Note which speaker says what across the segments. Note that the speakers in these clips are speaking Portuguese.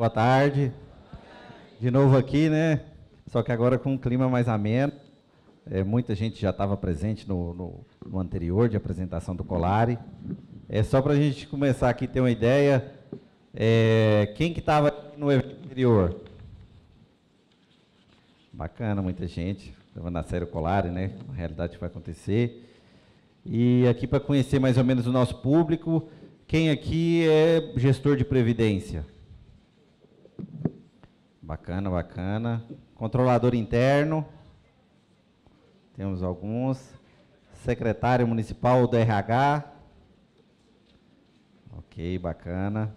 Speaker 1: Boa tarde. De novo aqui, né? Só que agora com um clima mais ameno. É, muita gente já estava presente no, no, no, anterior de apresentação do Colari. É só para a gente começar aqui ter uma ideia. É, quem que estava no evento anterior? Bacana, muita gente. Levando a sério o Colari, né? A realidade que vai acontecer. E aqui para conhecer mais ou menos o nosso público, quem aqui é gestor de previdência? Bacana, bacana. Controlador interno. Temos alguns. Secretário municipal do RH. Ok, bacana.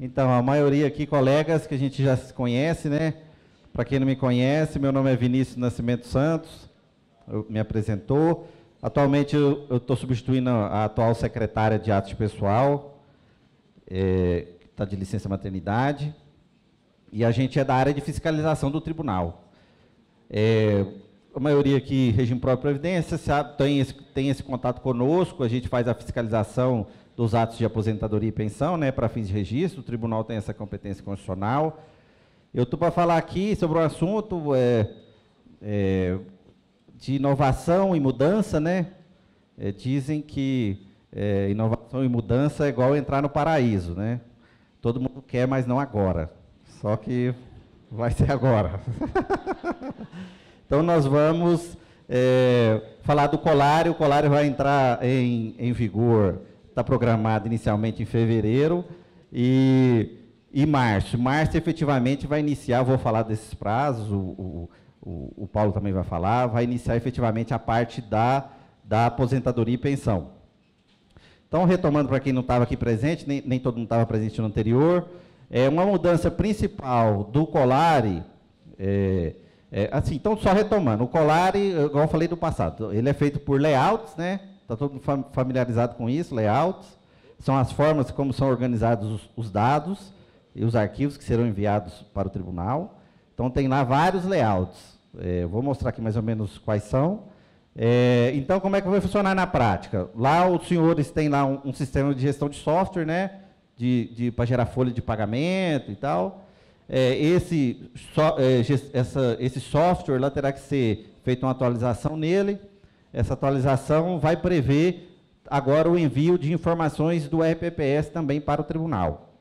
Speaker 1: Então, a maioria aqui, colegas que a gente já se conhece, né? Para quem não me conhece, meu nome é Vinícius Nascimento Santos. Eu, me apresentou. Atualmente eu estou substituindo a atual secretária de atos pessoal, é, que está de licença maternidade, e a gente é da área de fiscalização do tribunal. É, a maioria aqui, regime próprio previdência, sabe, tem, esse, tem esse contato conosco, a gente faz a fiscalização dos atos de aposentadoria e pensão, né, para fins de registro, o tribunal tem essa competência constitucional. Eu estou para falar aqui sobre um assunto é, é, de inovação e mudança, né? É, dizem que é, inovação e mudança é igual entrar no paraíso, né? Todo mundo quer, mas não agora. Só que vai ser agora. então nós vamos é, falar do colário. O colário vai entrar em, em vigor, está programado inicialmente em fevereiro e, e março. Março efetivamente vai iniciar, vou falar desses prazos, o, o o, Paulo também vai falar, vai iniciar efetivamente a parte da, da aposentadoria e pensão. Então, retomando para quem não estava aqui presente, nem, nem todo mundo estava presente no anterior, é uma mudança principal do Colari, é, é, assim, então só retomando, o Colari, igual eu falei do passado, ele é feito por layouts, né? Está todo familiarizado com isso, layouts, são as formas como são organizados os, os dados e os arquivos que serão enviados para o tribunal. Então tem lá vários layouts. É, vou mostrar aqui mais ou menos quais são. É, então, como é que vai funcionar na prática? Lá os senhores têm lá um, um sistema de gestão de software, né? De, de para gerar folha de pagamento e tal. É, esse, so, é, essa, esse software lá terá que ser feita uma atualização nele. Essa atualização vai prever agora o envio de informações do RPPS também para o tribunal.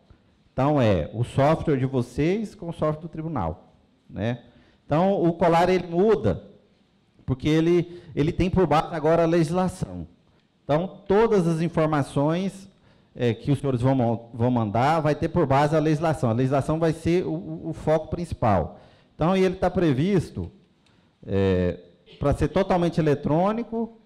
Speaker 1: Então, é o software de vocês com o software do tribunal. Né? Então, o colar ele muda, porque ele, ele tem por base agora a legislação. Então, todas as informações é, que os senhores vão, vão mandar vai ter por base a legislação. A legislação vai ser o, o foco principal. Então, ele está previsto é, para ser totalmente eletrônico.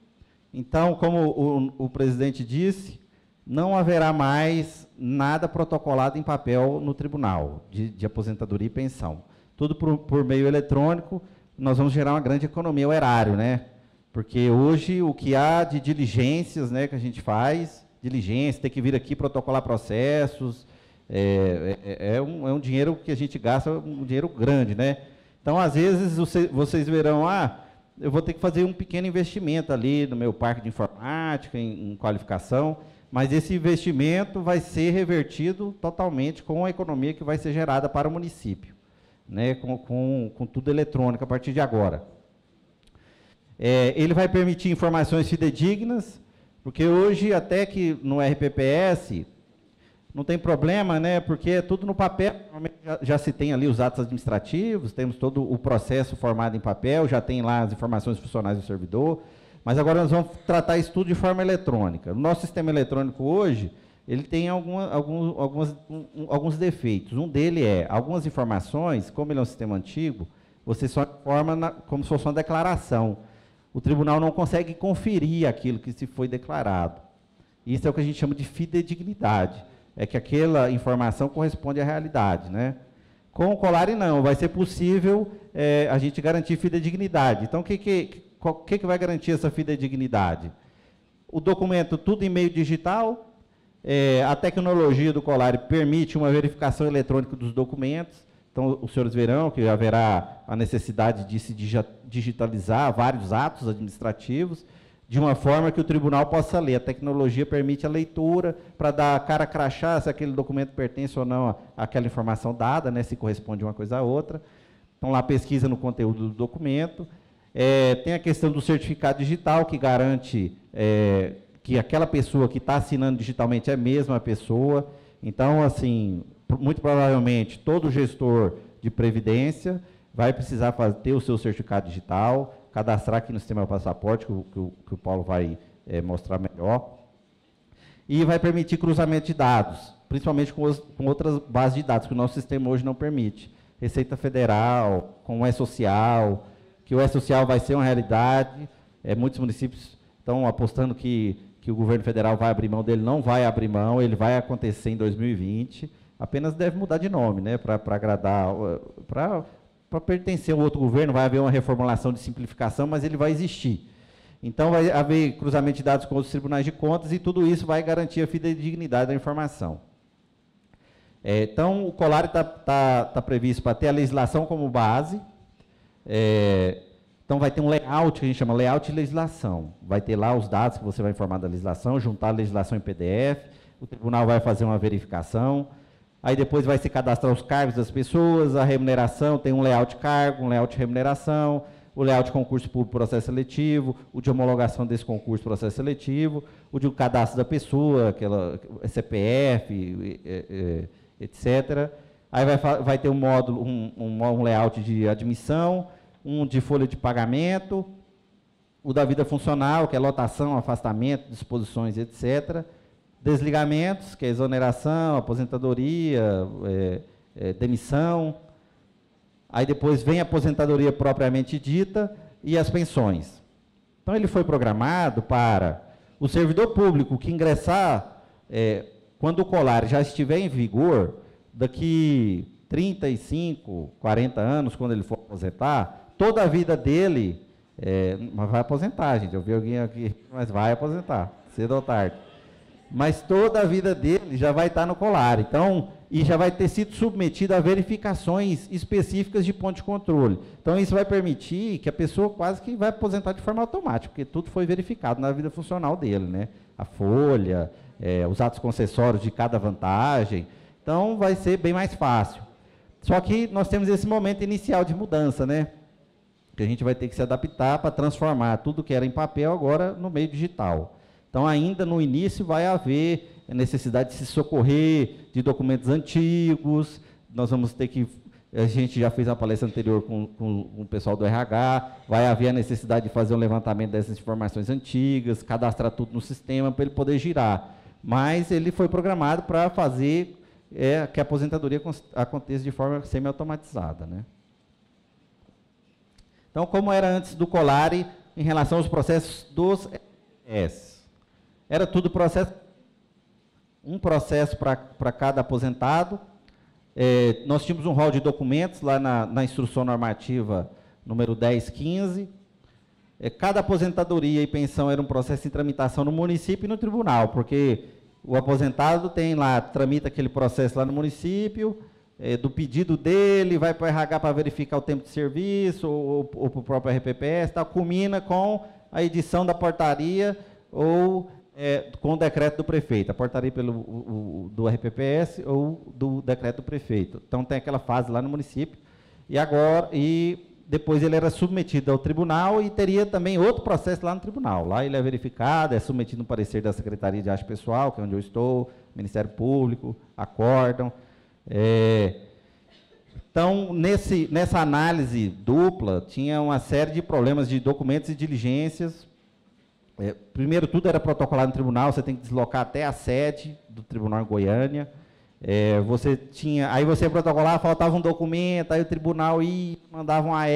Speaker 1: Então, como o, o presidente disse, não haverá mais nada protocolado em papel no tribunal de, de aposentadoria e pensão tudo por, por meio eletrônico, nós vamos gerar uma grande economia, o erário, né? Porque hoje o que há de diligências né, que a gente faz, diligência, ter que vir aqui protocolar processos, é, é, é, um, é um dinheiro que a gente gasta, um dinheiro grande, né? Então, às vezes, você, vocês verão, ah, eu vou ter que fazer um pequeno investimento ali no meu parque de informática, em, em qualificação, mas esse investimento vai ser revertido totalmente com a economia que vai ser gerada para o município né, com, com, com tudo eletrônico a partir de agora. É, ele vai permitir informações fidedignas, porque hoje, até que no RPPS, não tem problema, né, porque é tudo no papel, já, já, se tem ali os atos administrativos, temos todo o processo formado em papel, já tem lá as informações funcionais do servidor, mas agora nós vamos tratar isso tudo de forma eletrônica. O nosso sistema eletrônico hoje, ele tem alguma, alguns, algumas, um, alguns defeitos. Um dele é, algumas informações, como ele é um sistema antigo, você só informa na, como se fosse uma declaração. O tribunal não consegue conferir aquilo que se foi declarado. Isso é o que a gente chama de fidedignidade. É que aquela informação corresponde à realidade. Né? Com o Colari, não. Vai ser possível é, a gente garantir fidedignidade. Então, o que, que, que, que vai garantir essa fidedignidade? O documento tudo em meio digital, é, a tecnologia do Colari permite uma verificação eletrônica dos documentos. Então, os senhores verão que haverá a necessidade de se digitalizar vários atos administrativos. de uma forma que o tribunal possa ler. A tecnologia permite a leitura para dar cara crachá se aquele documento pertence ou não àquela informação dada, né, se corresponde uma coisa a outra. Então, lá pesquisa no conteúdo do documento. É, tem a questão do certificado digital, que garante é, que aquela pessoa que está assinando digitalmente é a mesma pessoa. Então, assim, muito provavelmente, todo gestor de previdência vai precisar fazer, ter o seu certificado digital, cadastrar aqui no sistema passaporte, que, o, que que o Paulo vai é, mostrar melhor. E vai permitir cruzamento de dados, principalmente com, os, com outras bases de dados, que o nosso sistema hoje não permite. Receita Federal, com o E-Social, que o E-Social vai ser uma realidade. É, muitos municípios estão apostando que, que o governo federal vai abrir mão dele, não vai abrir mão, ele vai acontecer em 2020. Apenas deve mudar de nome, né, para agradar, para pertencer a um outro governo, vai haver uma reformulação de simplificação, mas ele vai existir. Então, vai haver cruzamento de dados com os tribunais de contas e tudo isso vai garantir a fidedignidade da informação. É, então, o COLAR está tá, tá previsto para ter a legislação como base. É, então, vai ter um layout, que a gente chama layout de legislação. Vai ter lá os dados que você vai informar da legislação, juntar a legislação em PDF, o tribunal vai fazer uma verificação, Aí depois vai se cadastrar os cargos das pessoas, a remuneração, tem um layout cargo, um layout remuneração, o layout concurso público processo seletivo, o de homologação desse concurso processo seletivo, o de cadastro da pessoa, aquela CPF, etc. Aí vai, vai ter um módulo, um, um layout de admissão, um de folha de pagamento, o da vida funcional, que é lotação, afastamento, disposições, etc desligamentos, que é exoneração, aposentadoria, é, é, demissão. Aí depois vem a aposentadoria propriamente dita e as pensões. Então ele foi programado para o servidor público que ingressar, é, quando o colar já estiver em vigor, daqui 35, 40 anos, quando ele for aposentar, toda a vida dele, é, vai aposentar, gente. Eu vi alguém aqui, mas vai aposentar, cedo ou tarde mas toda a vida dele já vai estar no colar. Então, e já vai ter sido submetido a verificações específicas de ponto de controle. Então, isso vai permitir que a pessoa quase que vai aposentar de forma automática, porque tudo foi verificado na vida funcional dele, né? A folha, é, os atos concessórios de cada vantagem. Então, vai ser bem mais fácil. Só que nós temos esse momento inicial de mudança, né? Que a gente vai ter que se adaptar para transformar tudo que era em papel agora no meio digital. Então, ainda no início, vai haver necessidade de se socorrer de documentos antigos. Nós vamos ter que. A gente já fez a palestra anterior com, com, com o pessoal do RH. Vai haver a necessidade de fazer um levantamento dessas informações antigas, cadastrar tudo no sistema para ele poder girar. Mas ele foi programado para fazer é, que a aposentadoria aconteça de forma semi-automatizada. Né? Então, como era antes do Colare, em relação aos processos dos S. Era tudo processo, um processo para cada aposentado. É, nós tínhamos um rol de documentos lá na, na instrução normativa número 1015. É, cada aposentadoria e pensão era um processo em tramitação no município e no tribunal, porque o aposentado tem lá, tramita aquele processo lá no município, é, do pedido dele, vai para o RH para verificar o tempo de serviço, ou, ou para o próprio RPPS, tá, culmina com a edição da portaria ou é, com o decreto do prefeito, a portaria pelo, o, do RPPS ou do decreto do prefeito. Então tem aquela fase lá no município e agora e depois ele era submetido ao tribunal e teria também outro processo lá no tribunal. Lá ele é verificado, é submetido no parecer da Secretaria de Arte Pessoal, que é onde eu estou, Ministério Público, acórdão. É, então, nesse, nessa análise dupla, tinha uma série de problemas de documentos e diligências é, primeiro, tudo era protocolado no tribunal, você tem que deslocar até a sede do tribunal em Goiânia. É, você tinha, aí você protocolar, faltava um documento, aí o tribunal ia, mandava um AR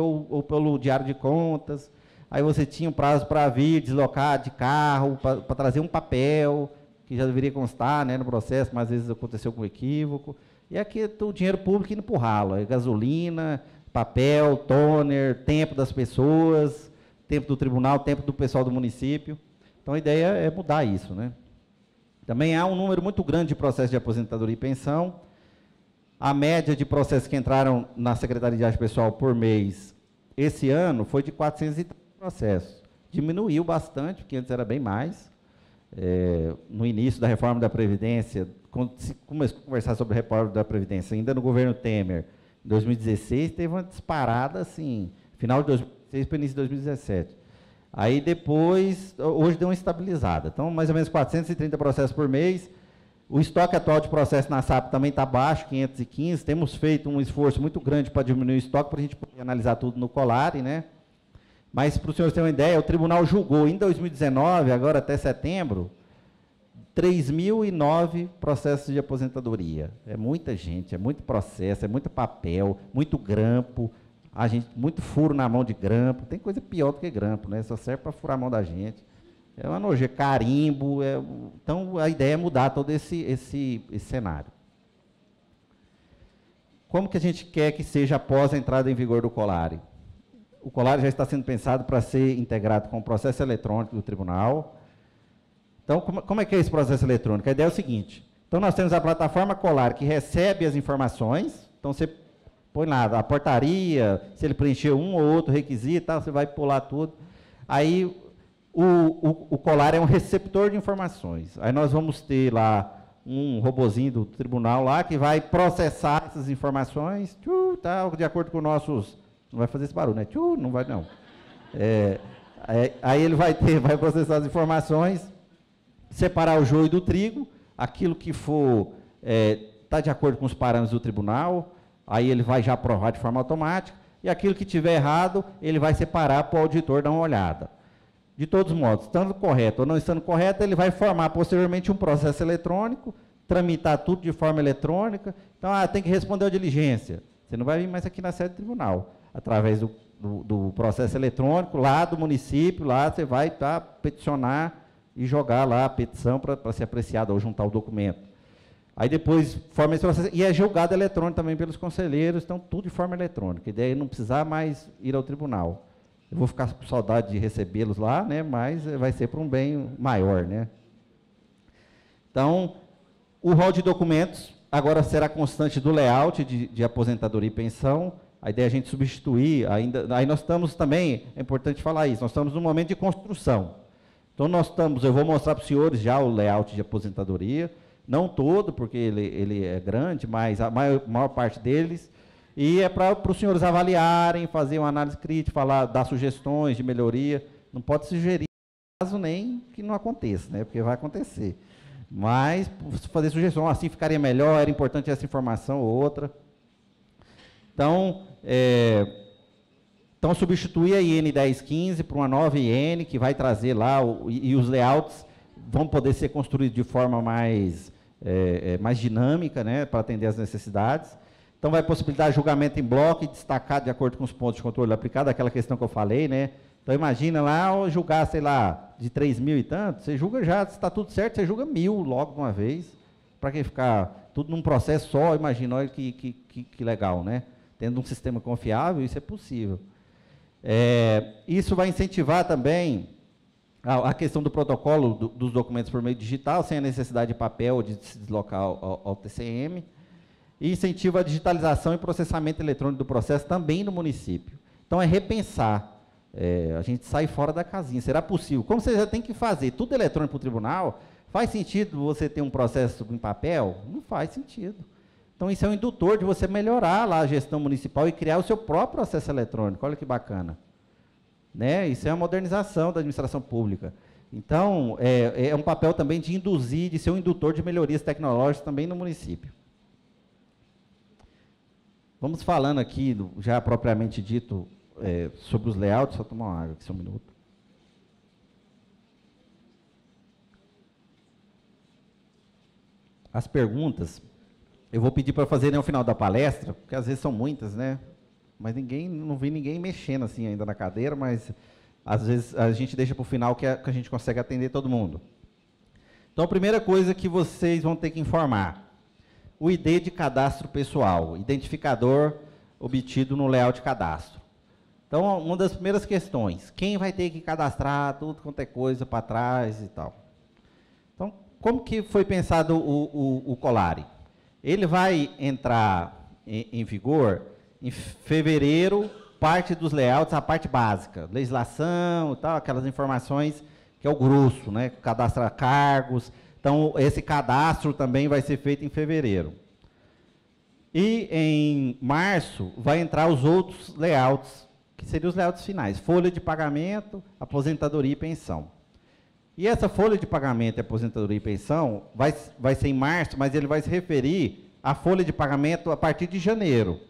Speaker 1: ou, ou pelo diário de contas. Aí você tinha um prazo para vir, deslocar de carro, para trazer um papel, que já deveria constar né, no processo, mas às vezes aconteceu com equívoco. E aqui o dinheiro público indo para o ralo, é gasolina, papel, toner, tempo das pessoas, tempo do tribunal, tempo do pessoal do município. Então a ideia é mudar isso, né? Também há um número muito grande de processos de aposentadoria e pensão. A média de processos que entraram na Secretaria de Arte Pessoal por mês esse ano foi de 430 processos. Diminuiu bastante, porque antes era bem mais. É, no início da reforma da Previdência, quando se começou a conversar sobre a reforma da Previdência, ainda no governo Temer, em 2016, teve uma disparada, assim, final de 2016 para início de 2017. Aí depois, hoje deu uma estabilizada. Então, mais ou menos 430 processos por mês. O estoque atual de processo na SAP também está baixo, 515. Temos feito um esforço muito grande para diminuir o estoque, para a gente poder analisar tudo no Colare, né? Mas, para o senhor ter uma ideia, o tribunal julgou em 2019, agora até setembro, 3.009 processos de aposentadoria. É muita gente, é muito processo, é muito papel, muito grampo, a gente, muito furo na mão de grampo. Tem coisa pior do que grampo, né? Só serve para furar a mão da gente. É uma nojeira, carimbo. É, então, a ideia é mudar todo esse, esse, esse cenário. Como que a gente quer que seja após a entrada em vigor do Colare? O Colare já está sendo pensado para ser integrado com o processo eletrônico do tribunal. Então, como, como, é que é esse processo eletrônico? A ideia é o seguinte. Então, nós temos a plataforma Colare que recebe as informações. Então, você põe lá a portaria, se ele preencheu um ou outro requisito, tá, você vai pular tudo. Aí, o, o, o Colar é um receptor de informações. Aí nós vamos ter lá um robozinho do tribunal lá que vai processar essas informações, tchu, tá, de acordo com nossos. Não vai fazer esse barulho, né? Tchu, não vai não. É, aí ele vai ter, vai processar as informações, separar o joio do trigo, aquilo que for está é, de acordo com os parâmetros do tribunal, aí ele vai já aprovar de forma automática, e aquilo que tiver errado, ele vai separar para o auditor dar uma olhada. De todos os modos, estando correto ou não estando correto, ele vai formar posteriormente um processo eletrônico, tramitar tudo de forma eletrônica. Então, ah, tem que responder a diligência. Você não vai vir mais aqui na sede do tribunal. Através do, do, do processo eletrônico, lá do município, lá você vai tá, peticionar e jogar lá a petição para ser apreciada ou juntar o documento. Aí depois forma esse processo, e é julgado eletrônico também pelos conselheiros, então tudo de forma eletrônica. A ideia é não precisar mais ir ao tribunal. Eu vou ficar com saudade de recebê-los lá, né? Mas vai ser para um bem maior, né? Então, o rol de documentos agora será constante do layout de, de aposentadoria e pensão. A ideia é a gente substituir ainda. Aí nós estamos também, é importante falar isso, nós estamos num momento de construção. Então nós estamos, eu vou mostrar para os senhores já o layout de aposentadoria, não todo, porque ele, ele é grande, mas a maior, maior parte deles. E é para os senhores avaliarem, fazer uma análise crítica, falar, dar sugestões de melhoria. Não pode sugerir caso nem que não aconteça, né? Porque vai acontecer. Mas fazer sugestão, assim ficaria melhor, era importante essa informação ou outra. Então, é, então substituir a IN 1015 para uma nova IN que vai trazer lá o, e, e, os layouts vão poder ser construídos de forma mais, é, é, mais dinâmica, né, para atender às necessidades. Então, vai possibilitar julgamento em bloco e destacar de acordo com os pontos de controle aplicado, aquela questão que eu falei, né? Então, imagina lá, julgar, sei lá, de 3 mil e tanto, você julga já, se está tudo certo, você julga mil logo de uma vez. Para que ficar tudo num processo só, imagina, olha que, que, que, que, legal, né? Tendo um sistema confiável, isso é possível. É, isso vai incentivar também a, a questão do protocolo do, dos documentos por meio digital, sem a necessidade de papel, de se deslocar ao, ao, ao TCM e incentiva a digitalização e processamento eletrônico do processo também no município. Então, é repensar. É, a gente sai fora da casinha. Será possível? Como você já tem que fazer tudo eletrônico para o tribunal, faz sentido você ter um processo em papel? Não faz sentido. Então, isso é um indutor de você melhorar lá a gestão municipal e criar o seu próprio processo eletrônico. Olha que bacana. Né? Isso é uma modernização da administração pública. Então, é, é um papel também de induzir, de ser um indutor de melhorias tecnológicas também no município. Vamos falando aqui, já propriamente dito, é, sobre os layouts, só tomar uma água aqui, só um minuto. As perguntas, eu vou pedir para fazerem ao final da palestra, porque às vezes são muitas, né? Mas ninguém, não vi ninguém mexendo assim ainda na cadeira, mas às vezes a gente deixa para o final que a, que a gente consegue atender todo mundo. Então, a primeira coisa que vocês vão ter que informar, o ID de cadastro pessoal, identificador obtido no layout cadastro. Então, uma das primeiras questões, quem vai ter que cadastrar tudo quanto é coisa para trás e tal. Então, como que foi pensado o, o, o Colari? Ele vai entrar em, em vigor em fevereiro parte dos layouts, a parte básica, legislação e tal, aquelas informações que é o grosso, né? Cadastrar cargos. Então, esse cadastro também vai ser feito em fevereiro. E em março vai entrar os outros layouts, que seriam os layouts finais: folha de pagamento, aposentadoria e pensão. E essa folha de pagamento aposentadoria e pensão vai, vai ser em março, mas ele vai se referir à folha de pagamento a partir de janeiro.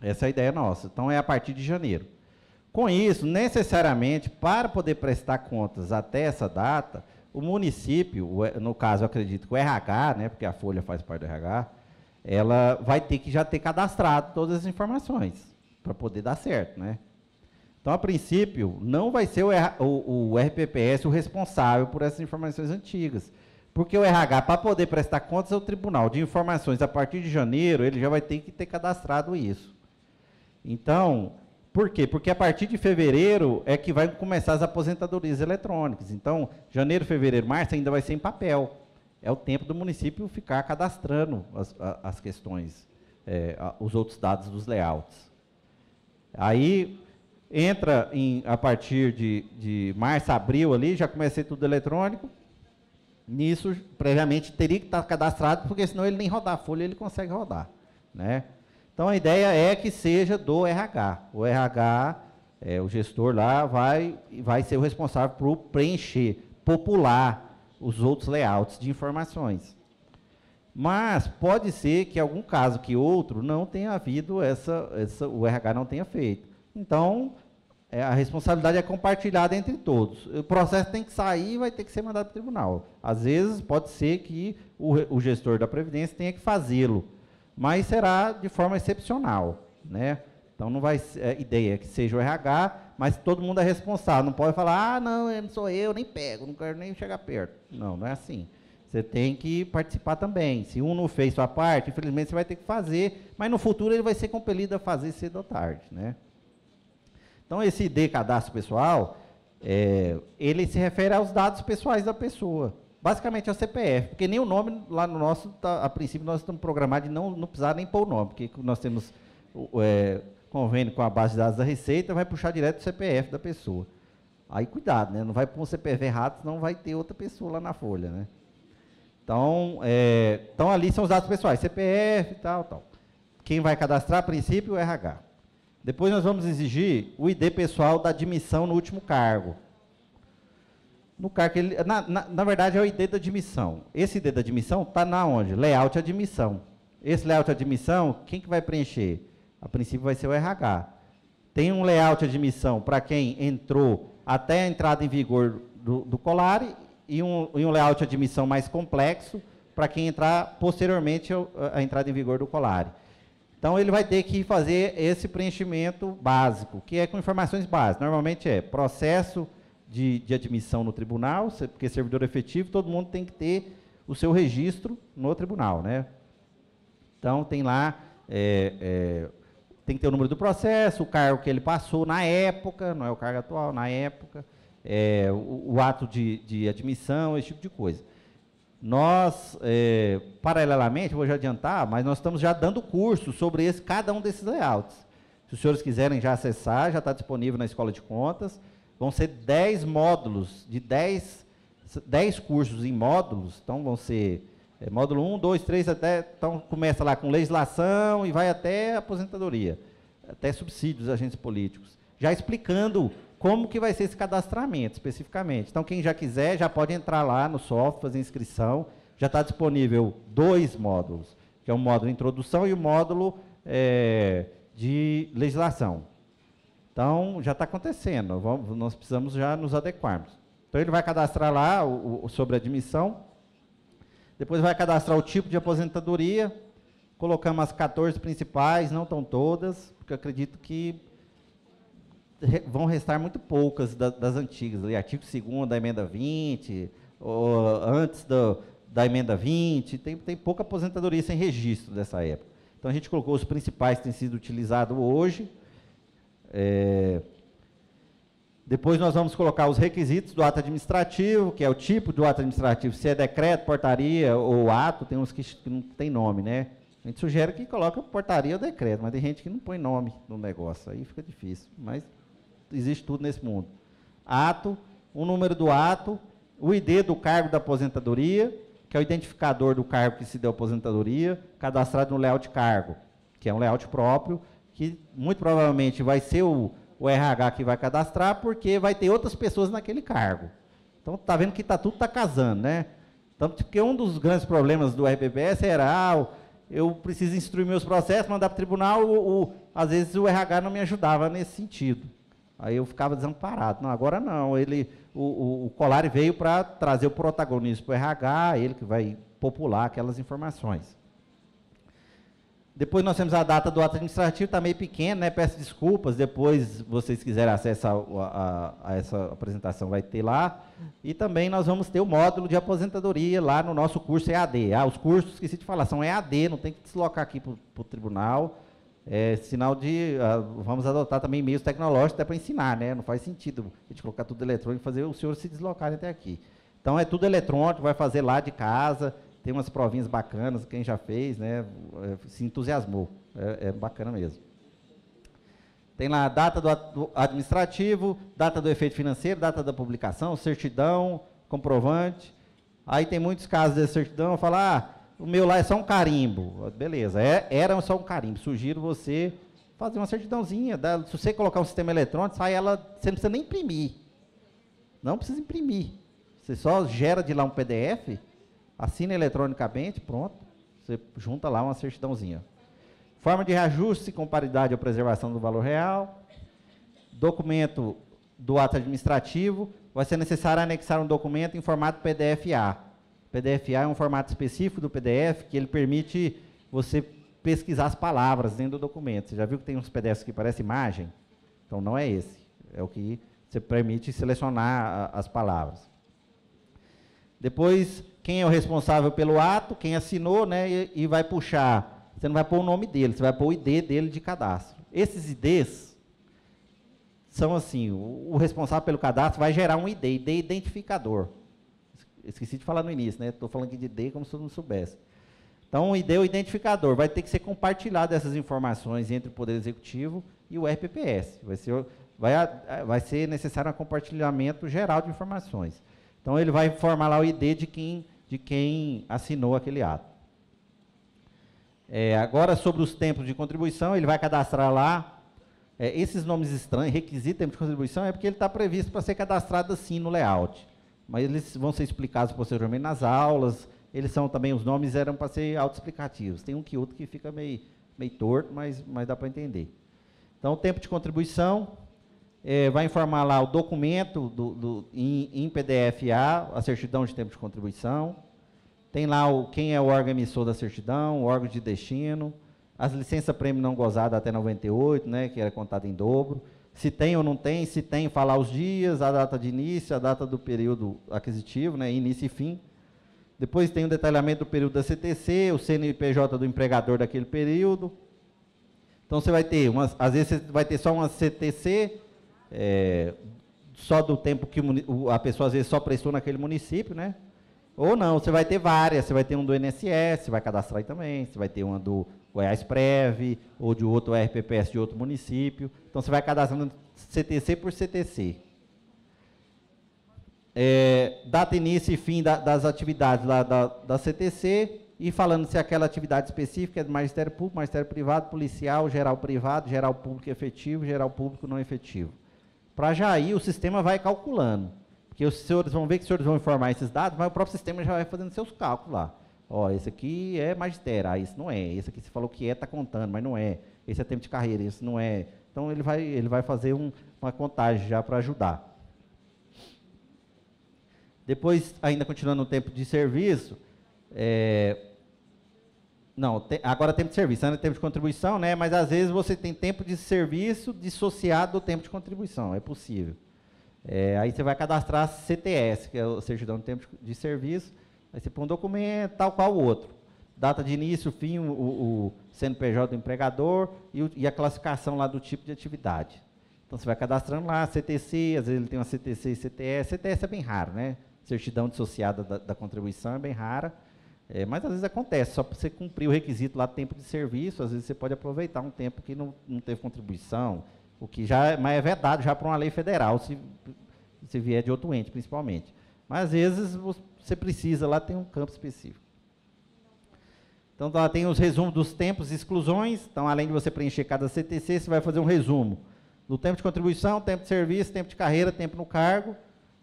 Speaker 1: Essa é a ideia nossa. Então, é a partir de janeiro. Com isso, necessariamente, para poder prestar contas até essa data, o município, no caso, eu acredito que o RH, né, porque a folha faz parte do RH, ela vai ter que já ter cadastrado todas as informações para poder dar certo, né? Então, a princípio, não vai ser o, o, o RPPS o responsável por essas informações antigas. Porque o RH, para poder prestar contas ao Tribunal de Informações a partir de janeiro, ele já vai ter que ter cadastrado isso. Então, por quê? Porque a partir de fevereiro é que vai começar as aposentadorias eletrônicas. Então, janeiro, fevereiro, março ainda vai ser em papel. É o tempo do município ficar cadastrando as, as questões, é, os outros dados dos layouts. Aí, entra em, a partir de, de março, abril ali, já comecei tudo eletrônico. Nisso, previamente, teria que estar cadastrado, porque senão ele nem rodar a folha, ele consegue rodar. Né? Então, a ideia é que seja do RH. O RH, é, o gestor lá, vai, vai ser o responsável por preencher, popular os outros layouts de informações. Mas pode ser que algum caso que outro não tenha havido essa, essa o RH não tenha feito. Então, é, a responsabilidade é compartilhada entre todos. O processo tem que sair e vai ter que ser mandado para o tribunal. Às vezes, pode ser que o, o gestor da Previdência tenha que fazê-lo, mas será de forma excepcional. Né? Então, não vai é, ideia que seja o RH, mas todo mundo é responsável. Não pode falar, ah, não, não sou eu, nem pego, não quero nem chegar perto. Não, não é assim. Você tem que participar também. Se um não fez sua parte, infelizmente você vai ter que fazer, mas no futuro ele vai ser compelido a fazer cedo ou tarde. Né? Então, esse ID cadastro pessoal, é, ele se refere aos dados pessoais da pessoa. Basicamente é o CPF, porque nem o nome lá no nosso, tá, a princípio, nós estamos programados de não, não precisar nem pôr o nome, porque nós temos é, convênio com a base de dados da Receita, vai puxar direto o CPF da pessoa. Aí cuidado, né? Não vai pôr um CPF errado, senão vai ter outra pessoa lá na folha, né? Então, é, então ali são os dados pessoais, CPF e tal, tal. Quem vai cadastrar, a princípio, o RH. Depois nós vamos exigir o ID pessoal da admissão no último cargo. No cargo ele, na, na, na, verdade, é o ID da admissão. Esse ID da admissão está na onde? Layout admissão. Esse layout admissão, quem que vai preencher? A princípio vai ser o RH. Tem um layout admissão para quem entrou até a entrada em vigor do, do colar e um, e um layout admissão mais complexo para quem entrar posteriormente à entrada em vigor do colar. Então, ele vai ter que fazer esse preenchimento básico, que é com informações básicas. Normalmente é processo de, de admissão no tribunal, porque servidor efetivo, todo mundo tem que ter o seu registro no tribunal. Né? Então, tem lá, é, é, tem que ter o número do processo, o cargo que ele passou na época, não é o cargo atual, na época, é, o, o, ato de, de admissão, esse tipo de coisa. Nós, é, paralelamente, vou já adiantar, mas nós estamos já dando curso sobre esse, cada um desses layouts. Se os senhores quiserem já acessar, já está disponível na Escola de Contas. Vão ser 10 módulos, de 10, 10 cursos em módulos. Então, vão ser é, módulo 1, 2, 3, até. Então, começa lá com legislação e vai até aposentadoria, até subsídios agentes políticos. Já explicando como que vai ser esse cadastramento especificamente. Então, quem já quiser, já pode entrar lá no software, fazer inscrição. Já está disponível dois módulos, que é o módulo introdução e o módulo é, de legislação. Então, já está acontecendo, vamos, nós precisamos já nos adequarmos. Então, ele vai cadastrar lá o, o, sobre admissão, depois vai cadastrar o tipo de aposentadoria, colocamos as 14 principais, não estão todas, porque acredito que vão restar muito poucas da, das antigas, ali, artigo 2 da emenda 20, ou antes do, da emenda 20, tem, tem pouca aposentadoria sem registro dessa época. Então a gente colocou os principais que têm sido utilizados hoje. É, depois nós vamos colocar os requisitos do ato administrativo, que é o tipo do ato administrativo, se é decreto, portaria ou ato, tem uns que, não tem nome, né? A gente sugere que coloque portaria ou decreto, mas tem gente que não põe nome no negócio, aí fica difícil. Mas existe tudo nesse mundo. Ato, o número do ato, o ID do cargo da aposentadoria, que é o identificador do cargo que se deu aposentadoria, cadastrado no layout cargo, que é um layout próprio, que muito provavelmente vai ser o, o RH que vai cadastrar, porque vai ter outras pessoas naquele cargo. Então, está vendo que tá, tudo está casando, né? Então, porque um dos grandes problemas do RPPS era, ah, eu preciso instruir meus processos, mandar para o tribunal, o, às vezes o RH não me ajudava nesse sentido. Aí eu ficava desamparado. Não, agora não. Ele, o, o, o Colari veio para trazer o protagonismo para o RH, ele que vai popular aquelas informações. Depois nós temos a data do ato administrativo, está meio pequeno, né? Peço desculpas, depois vocês quiserem acesso a, a, a, essa apresentação, vai ter lá. E também nós vamos ter o módulo de aposentadoria lá no nosso curso EAD. Ah, os cursos, esqueci de falar, são EAD, não tem que deslocar aqui para o tribunal. É sinal de, uh, vamos adotar também meios tecnológicos até para ensinar, né? Não faz sentido a gente colocar tudo eletrônico e fazer os senhores se deslocarem até aqui. Então é tudo eletrônico, vai fazer lá de casa, tem umas provinhas bacanas, quem já fez, né, é, se entusiasmou. É, é bacana mesmo. Tem lá a data do administrativo, data do efeito financeiro, data da publicação, certidão, comprovante. Aí tem muitos casos de certidão, falar, ah, o meu lá é só um carimbo. Beleza, é, era só um carimbo. Sugiro você fazer uma certidãozinha. Dá, se você colocar um sistema eletrônico, sai ela, você não precisa nem imprimir. Não precisa imprimir. Você só gera de lá um PDF assina eletronicamente, pronto, você junta lá uma certidãozinha. Forma de reajuste com paridade ou preservação do valor real. Documento do ato administrativo. Vai ser necessário anexar um documento em formato PDF-A. PDF-A é um formato específico do PDF que ele permite você pesquisar as palavras dentro do documento. Você já viu que tem uns PDFs que parecem imagem? Então não é esse. É o que você permite selecionar as palavras. Depois, quem é o responsável pelo ato, quem assinou, né, e, e vai puxar. Você não vai pôr o nome dele, você vai pôr o ID dele de cadastro. Esses IDs são assim, o, o responsável pelo cadastro vai gerar um ID, ID identificador. Esqueci de falar no início, né? Estou falando aqui de ID como se eu não soubesse. Então, o ID é o identificador. Vai ter que ser compartilhado essas informações entre o Poder Executivo e o RPPS. Vai ser, vai, vai ser necessário um compartilhamento geral de informações. Então, ele vai informar lá o ID de quem de quem assinou aquele ato. É, agora, sobre os tempos de contribuição, ele vai cadastrar lá. É, esses nomes estranhos, requisito tempo de contribuição, é porque ele está previsto para ser cadastrado assim no layout. Mas eles vão ser explicados posteriormente nas aulas. Eles são também, os nomes eram para ser autoexplicativos. Tem um que outro que fica meio, meio torto, mas, mas dá para entender. Então, tempo de contribuição, é, vai informar lá o documento do, do, em, em PDF-A, a certidão de tempo de contribuição. Tem lá o, quem é o órgão emissor da certidão, o órgão de destino, as licenças prêmio não gozada até 98, né, que era contada em dobro. Se tem ou não tem, se tem, falar os dias, a data de início, a data do período aquisitivo, né, início e fim. Depois tem o detalhamento do período da CTC, o CNPJ do empregador daquele período. Então você vai ter, umas, às vezes você vai ter só uma CTC, é, só do tempo que a pessoa às vezes só prestou naquele município, né? Ou não, você vai ter várias, você vai ter um do INSS, você vai cadastrar aí também, você vai ter uma do Goiás Prev, ou de outro RPPS de outro município. Então você vai cadastrando CTC por CTC. É, data início e fim da, das atividades lá da, da CTC, e falando se aquela atividade específica é do Magistério Público, Magistério Privado, Policial, Geral Privado, Geral Público Efetivo, Geral Público Não Efetivo. Para já ir, o sistema vai calculando. Porque os senhores vão ver que os senhores vão informar esses dados, mas o próprio sistema já vai fazendo seus cálculos lá. Ó, esse aqui é magistério, ah, esse não é. Esse aqui você falou que é, está contando, mas não é. Esse é tempo de carreira, esse não é. Então ele vai, ele vai fazer um, uma contagem já para ajudar. Depois, ainda continuando no tempo de serviço, é, não, te, agora tempo de serviço, ainda tempo de contribuição, né? Mas às vezes você tem tempo de serviço dissociado do tempo de contribuição, é possível. É, aí você vai cadastrar CTS, que é o certidão de tempo de serviço, aí você põe um documento, tal qual o outro. Data de início, fim, o, o CNPJ do empregador e, o, e, a classificação lá do tipo de atividade. Então você vai cadastrando lá, CTC, às vezes ele tem uma CTC e CTS. CTS é bem raro, né? Certidão dissociada da, da contribuição é bem rara. É, mas às vezes acontece, só para você cumprir o requisito lá, tempo de serviço, às vezes você pode aproveitar um tempo que não, não teve contribuição, o que já mas é vedado já para uma lei federal, se, se vier de outro ente, principalmente. Mas às vezes você precisa, lá tem um campo específico. Então lá tem os resumos dos tempos e exclusões. Então, além de você preencher cada CTC, você vai fazer um resumo do tempo de contribuição, tempo de serviço, tempo de carreira, tempo no cargo,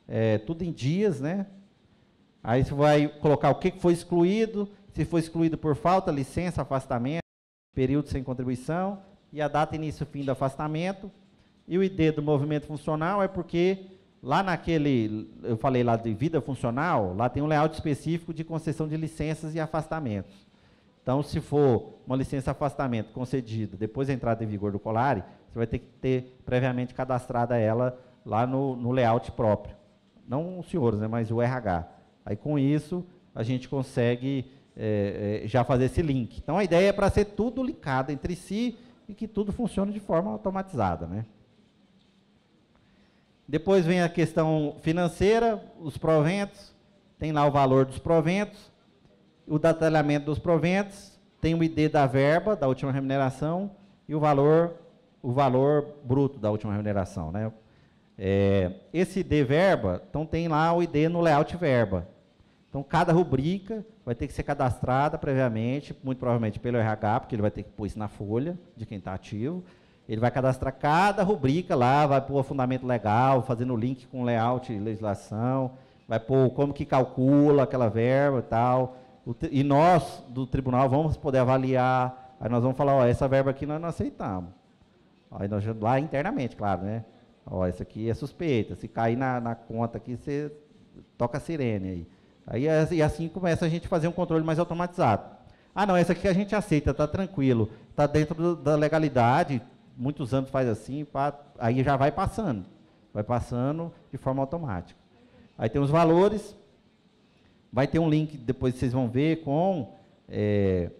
Speaker 1: é, tudo em dias, né? Aí você vai colocar o que foi excluído, se foi excluído por falta, licença, afastamento, período sem contribuição, e a data início e fim do afastamento. E o ID do movimento funcional é porque lá naquele, eu falei lá de vida funcional, lá tem um layout específico de concessão de licenças e afastamentos. Então, se for uma licença afastamento concedida depois da entrada em vigor do Colare, você vai ter que ter previamente cadastrada ela lá no, no layout próprio. Não os senhores, né, mas o RH. Aí com isso a gente consegue é, é, já fazer esse link. Então a ideia é para ser tudo linkado entre si e que tudo funcione de forma automatizada. Né? Depois vem a questão financeira, os proventos, tem lá o valor dos proventos, o detalhamento dos proventos, tem o ID da verba, da última remuneração, e o valor, o valor bruto da última remuneração. Né? É, esse ID verba, então tem lá o ID no layout verba. Então, cada rubrica vai ter que ser cadastrada previamente, muito provavelmente pelo RH, porque ele vai ter que pôr isso na folha de quem está ativo. Ele vai cadastrar cada rubrica lá, vai pôr o fundamento legal, fazendo link com layout e legislação, vai pôr como que calcula aquela verba e tal. E nós, do tribunal, vamos poder avaliar. Aí nós vamos falar, ó, essa verba aqui nós não aceitamos. Aí nós, lá internamente, claro, né? Ó, essa aqui é suspeita. Se cair na, na conta aqui, você toca a sirene aí. Aí, e assim começa a gente fazer um controle mais automatizado. Ah, não, essa aqui a gente aceita, está tranquilo, está dentro do, da legalidade, muitos anos faz assim, pá, aí já vai passando, vai passando de forma automática. Aí tem os valores, vai ter um link, depois vocês vão ver, com... É,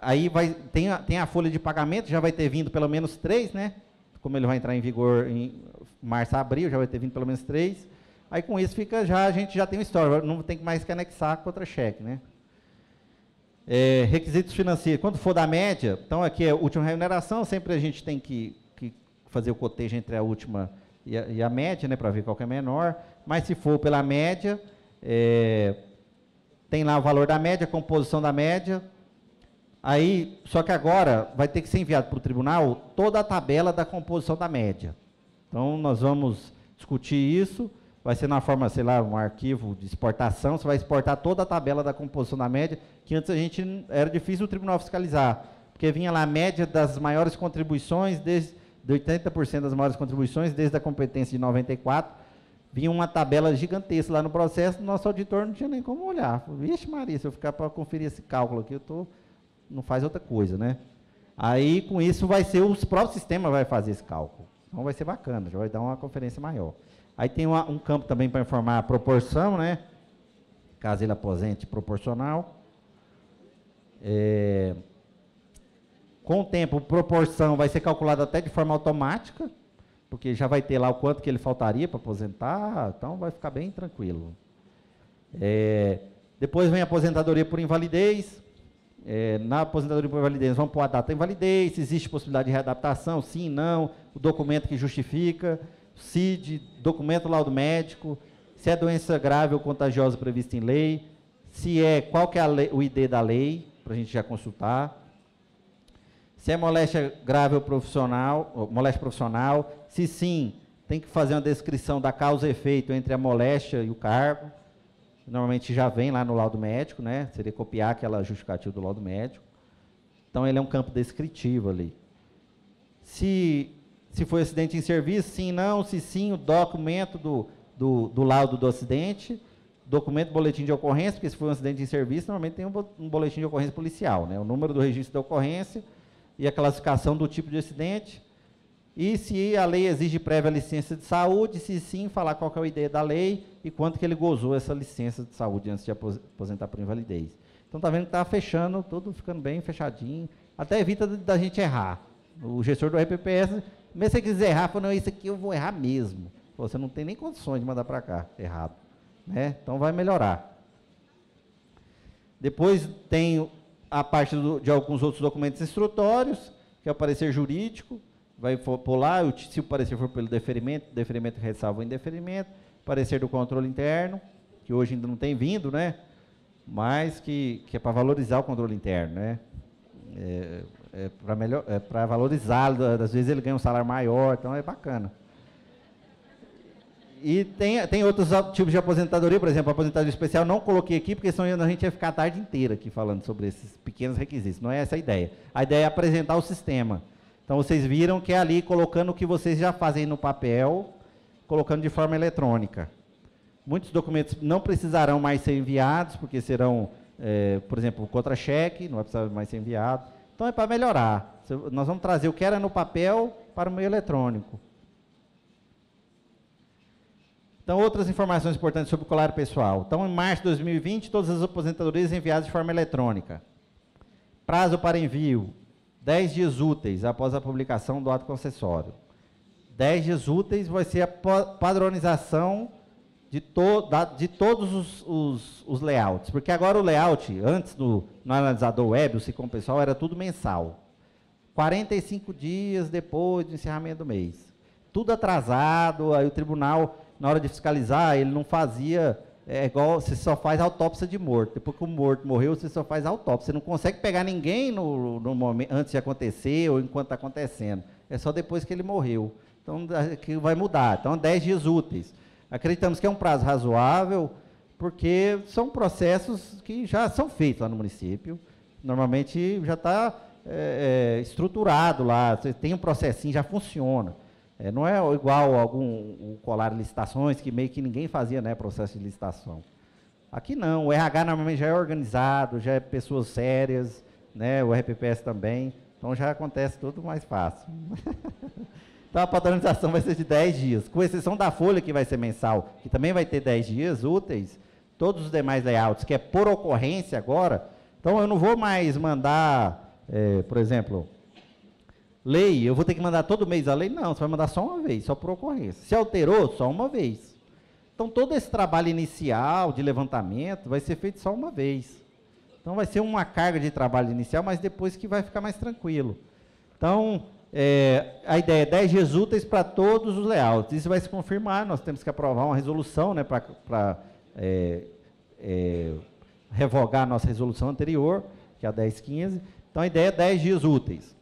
Speaker 1: aí vai, tem, a, tem a folha de pagamento, já vai ter vindo pelo menos três, né? Como ele vai entrar em vigor em março, abril, já vai ter vindo pelo menos três. Aí com isso fica já, a gente já tem uma história, não tem mais que anexar contra-cheque, né? É, requisitos financeiros, quando for da média, então aqui é a última remuneração, sempre a gente tem que, que fazer o cotejo entre a última e a, e a média, né, para ver qual é menor, mas se for pela média, é, tem lá o valor da média, composição da média, aí, só que agora vai ter que ser enviado para o tribunal toda a tabela da composição da média. Então, nós vamos discutir isso, vai ser na forma, sei lá, um arquivo de exportação, você vai exportar toda a tabela da composição da média, que antes a gente era difícil o tribunal fiscalizar, porque vinha lá a média das maiores contribuições, desde de 80% das maiores contribuições, desde a competência de 94, vinha uma tabela gigantesca lá no processo, nosso auditor não tinha nem como olhar. Vixe Maria, se eu ficar para conferir esse cálculo aqui, eu tô, não faz outra coisa, né? Aí, com isso, vai ser, os próprios sistemas vai fazer esse cálculo. Então, vai ser bacana, já vai dar uma conferência maior. Aí tem uma, um campo também para informar a proporção, né? Caso ele aposente proporcional. É, com o tempo, proporção vai ser calculada até de forma automática, porque já vai ter lá o quanto que ele faltaria para aposentar, então vai ficar bem tranquilo. É, depois vem a aposentadoria por invalidez. É, na aposentadoria por invalidez, vamos pôr a data de invalidez, se existe possibilidade de readaptação, sim, não, o documento que justifica. CID, documento laudo médico, se é doença grave ou contagiosa prevista em lei, se é, qual que é lei, o ID da lei, para a gente já consultar, se é moléstia grave ou profissional, ou moléstia profissional, se sim, tem que fazer uma descrição da causa e efeito entre a moléstia e o cargo, normalmente já vem lá no laudo médico, né, seria copiar aquela justificativa do laudo médico, então ele é um campo descritivo ali. Se se foi acidente em serviço, sim, não, se sim, o documento do, do, do laudo do acidente, documento boletim de ocorrência, porque se foi um acidente em serviço, normalmente tem um, boletim de ocorrência policial, né? o número do registro da ocorrência e a classificação do tipo de acidente, e se a lei exige prévia licença de saúde, se sim, falar qual é a ideia da lei e quanto que ele gozou essa licença de saúde antes de aposentar por invalidez. Então tá vendo que está fechando, tudo ficando bem fechadinho, até evita da gente errar. O gestor do RPPS mesmo se você quiser errar, falou, não, isso aqui eu vou errar mesmo. Você não tem nem condições de mandar para cá, errado. Né? Então vai melhorar. Depois tem a parte do, de alguns outros documentos instrutórios, que é o parecer jurídico, vai lá, se o parecer for pelo deferimento, deferimento ressalva o indeferimento, parecer do controle interno, que hoje ainda não tem vindo, né? Mas que, que é para valorizar o controle interno, né? É, é para melhor, é para valorizá-lo, às vezes ele ganha um salário maior, então é bacana. E tem, tem outros tipos de aposentadoria, por exemplo, aposentadoria especial não coloquei aqui, porque senão a gente ia ficar a tarde inteira aqui falando sobre esses pequenos requisitos. Não é essa a ideia. A ideia é apresentar o sistema. Então vocês viram que é ali colocando o que vocês já fazem no papel, colocando de forma eletrônica. Muitos documentos não precisarão mais ser enviados, porque serão, é, por exemplo, o contra-cheque, não vai precisar mais ser enviado. Então é para melhorar. Nós vamos trazer o que era no papel para o meio eletrônico. Então, outras informações importantes sobre o colar pessoal. Então, em março de 2020, todas as aposentadorias enviadas de forma eletrônica. Prazo para envio, 10 dias úteis após a publicação do ato concessório. 10 dias úteis vai ser a padronização de, to, da, de todos os, os, os, layouts. Porque agora o layout, antes do, no analisador web, o SICOM pessoal, era tudo mensal. 45 dias depois do encerramento do mês. Tudo atrasado, aí o tribunal na hora de fiscalizar, ele não fazia é igual você só faz autópsia de morto. Depois que o morto morreu, você só faz autópsia. Você não consegue pegar ninguém no, no momento antes de acontecer ou enquanto está acontecendo. É só depois que ele morreu. Então que vai mudar. Então 10 dias úteis. Acreditamos que é um prazo razoável, porque são processos que já são feitos lá no município. Normalmente já está é, é, estruturado lá. Você tem um processinho, já funciona. É, não é igual algum o colar de licitações, que meio que ninguém fazia né, processo de licitação. Aqui não, o RH normalmente já é organizado, já é pessoas sérias, né, o RPPS também, então já acontece tudo mais fácil. então a padronização vai ser de 10 dias, com exceção da folha que vai ser mensal, que também vai ter 10 dias úteis, todos os demais layouts, que é por ocorrência agora, então eu não vou mais mandar, é, por exemplo, Lei, eu vou ter que mandar todo mês a lei? Não, você vai mandar só uma vez, só por ocorrência. Se alterou, só uma vez. Então, todo esse trabalho inicial de levantamento vai ser feito só uma vez. Então, vai ser uma carga de trabalho inicial, mas depois que vai ficar mais tranquilo. Então, é, a ideia é 10 dias úteis para todos os layouts. Isso vai se confirmar, nós temos que aprovar uma resolução né, para é, é, revogar a nossa resolução anterior, que é a 1015. Então, a ideia é 10 dias úteis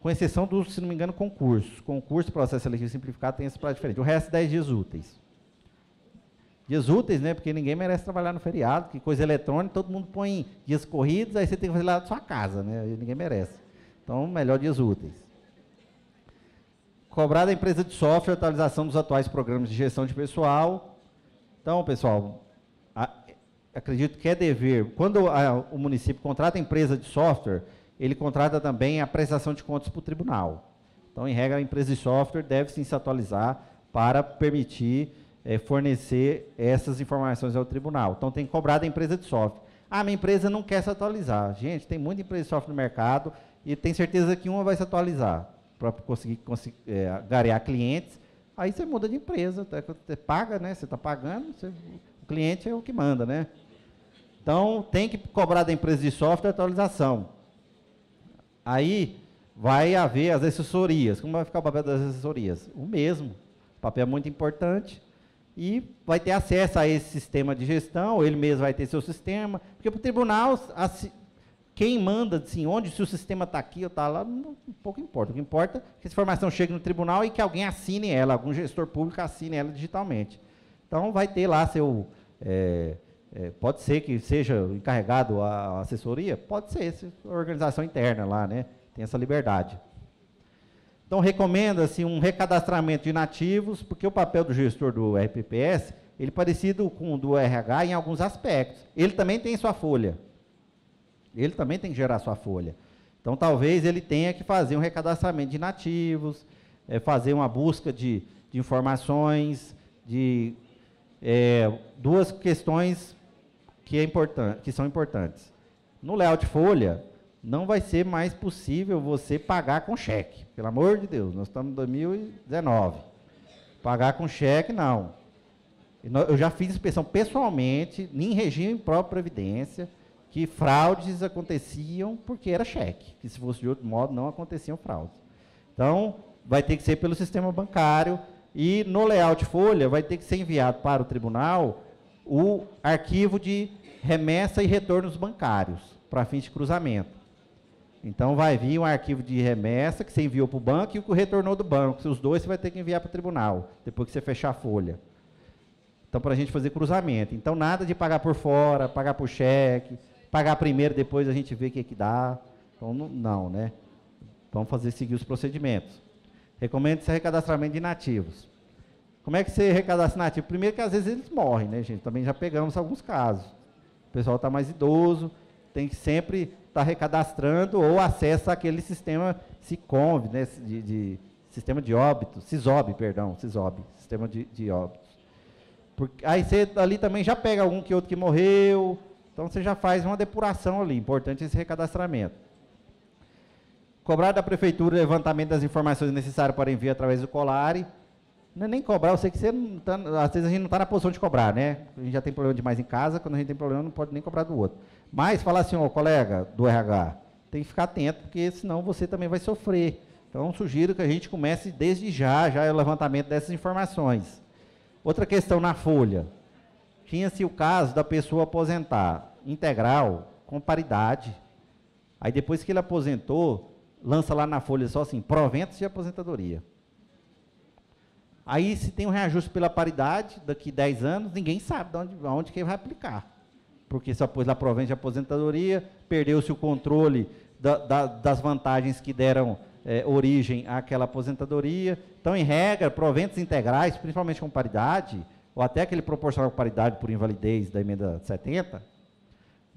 Speaker 1: com exceção do, se não me engano, concurso. Concurso, processo seletivo simplificado, tem esse prazo diferente. O resto, 10 dias úteis. Dias úteis, né? Porque ninguém merece trabalhar no feriado, que coisa eletrônica, todo mundo põe dias corridos, aí você tem que fazer lá da sua casa, né? Ninguém merece. Então, melhor dias úteis. Cobrar da empresa de software a atualização dos atuais programas de gestão de pessoal. Então, pessoal, a, acredito que é dever. Quando a, o município contrata a empresa de software, ele contrata também a prestação de contas para o tribunal. Então, em regra, a empresa de software deve sim se atualizar para permitir é, fornecer essas informações ao tribunal. Então, tem que cobrar da empresa de software. Ah, minha empresa não quer se atualizar. Gente, tem muita empresa de software no mercado e tem certeza que uma vai se atualizar para conseguir, conseguir é, garear clientes. Aí você muda de empresa, tá? você paga, né? Você está pagando, você, o cliente é o que manda, né? Então, tem que cobrar da empresa de software atualização. Aí vai haver as assessorias. Como vai ficar o papel das assessorias? O mesmo. O papel é muito importante. E vai ter acesso a esse sistema de gestão, ele mesmo vai ter seu sistema. Porque para o tribunal, quem manda, assim, onde, se o sistema está aqui ou está lá, não, pouco importa. O que importa é que essa informação chegue no tribunal e que alguém assine ela, algum gestor público assine ela digitalmente. Então, vai ter lá seu. É, é, pode ser que seja encarregado a assessoria? Pode ser, a organização interna lá, né? Tem essa liberdade. Então, recomenda-se um recadastramento de nativos, porque o papel do gestor do RPPS, ele é parecido com o do RH em alguns aspectos. Ele também tem sua folha. Ele também tem que gerar sua folha. Então, talvez ele tenha que fazer um recadastramento de nativos, é, fazer uma busca de, de informações, de é, duas questões que, é importante, que são importantes. No layout folha, não vai ser mais possível você pagar com cheque. Pelo amor de Deus, nós estamos em 2019. Pagar com cheque, não. Eu já fiz inspeção pessoalmente, em regime próprio Previdência, que fraudes aconteciam porque era cheque, que se fosse de outro modo não aconteciam fraudes. Então, vai ter que ser pelo sistema bancário e no layout folha vai ter que ser enviado para o tribunal o arquivo de remessa e retornos bancários para fins de cruzamento. Então vai vir um arquivo de remessa que você enviou para o banco e o que retornou do banco. Os dois você vai ter que enviar para o tribunal, depois que você fechar a folha. Então, para a gente fazer cruzamento. Então, nada de pagar por fora, pagar por cheque, pagar primeiro, depois a gente vê o que, que dá. Então, não, né? Vamos fazer seguir os procedimentos. Recomendo esse recadastramento de nativos. Como é que você recadastra nativo? Primeiro que às vezes eles morrem, né, gente? Também já pegamos alguns casos. O pessoal está mais idoso, tem que sempre estar tá recadastrando ou acessa aquele sistema SICOMV, né, de, de, sistema de óbito, CISOB, perdão, CISOB, sistema de, de óbitos. Porque, aí você ali também já pega algum que outro que morreu, então você já faz uma depuração ali, importante esse recadastramento. Cobrar da prefeitura o levantamento das informações necessárias para envio através do Colare. Não é nem cobrar, eu sei que você não tá, às vezes a gente não está na posição de cobrar, né? A gente já tem problema demais em casa, quando a gente tem problema não pode nem cobrar do outro. Mas falar assim, ó, colega do RH, tem que ficar atento, porque senão você também vai sofrer. Então, sugiro que a gente comece desde já, já o levantamento dessas informações. Outra questão na folha. Tinha-se o caso da pessoa aposentar integral, com paridade. Aí depois que ele aposentou, lança lá na folha só assim, proventos de aposentadoria. Aí se tem um reajuste pela paridade, daqui 10 anos, ninguém sabe de onde, onde que vai aplicar. Porque só pôs lá proventos de aposentadoria, perdeu-se o controle da, da, das vantagens que deram é, origem àquela aposentadoria. Então, em regra, proventos integrais, principalmente com paridade, ou até aquele proporcional com paridade por invalidez da emenda 70,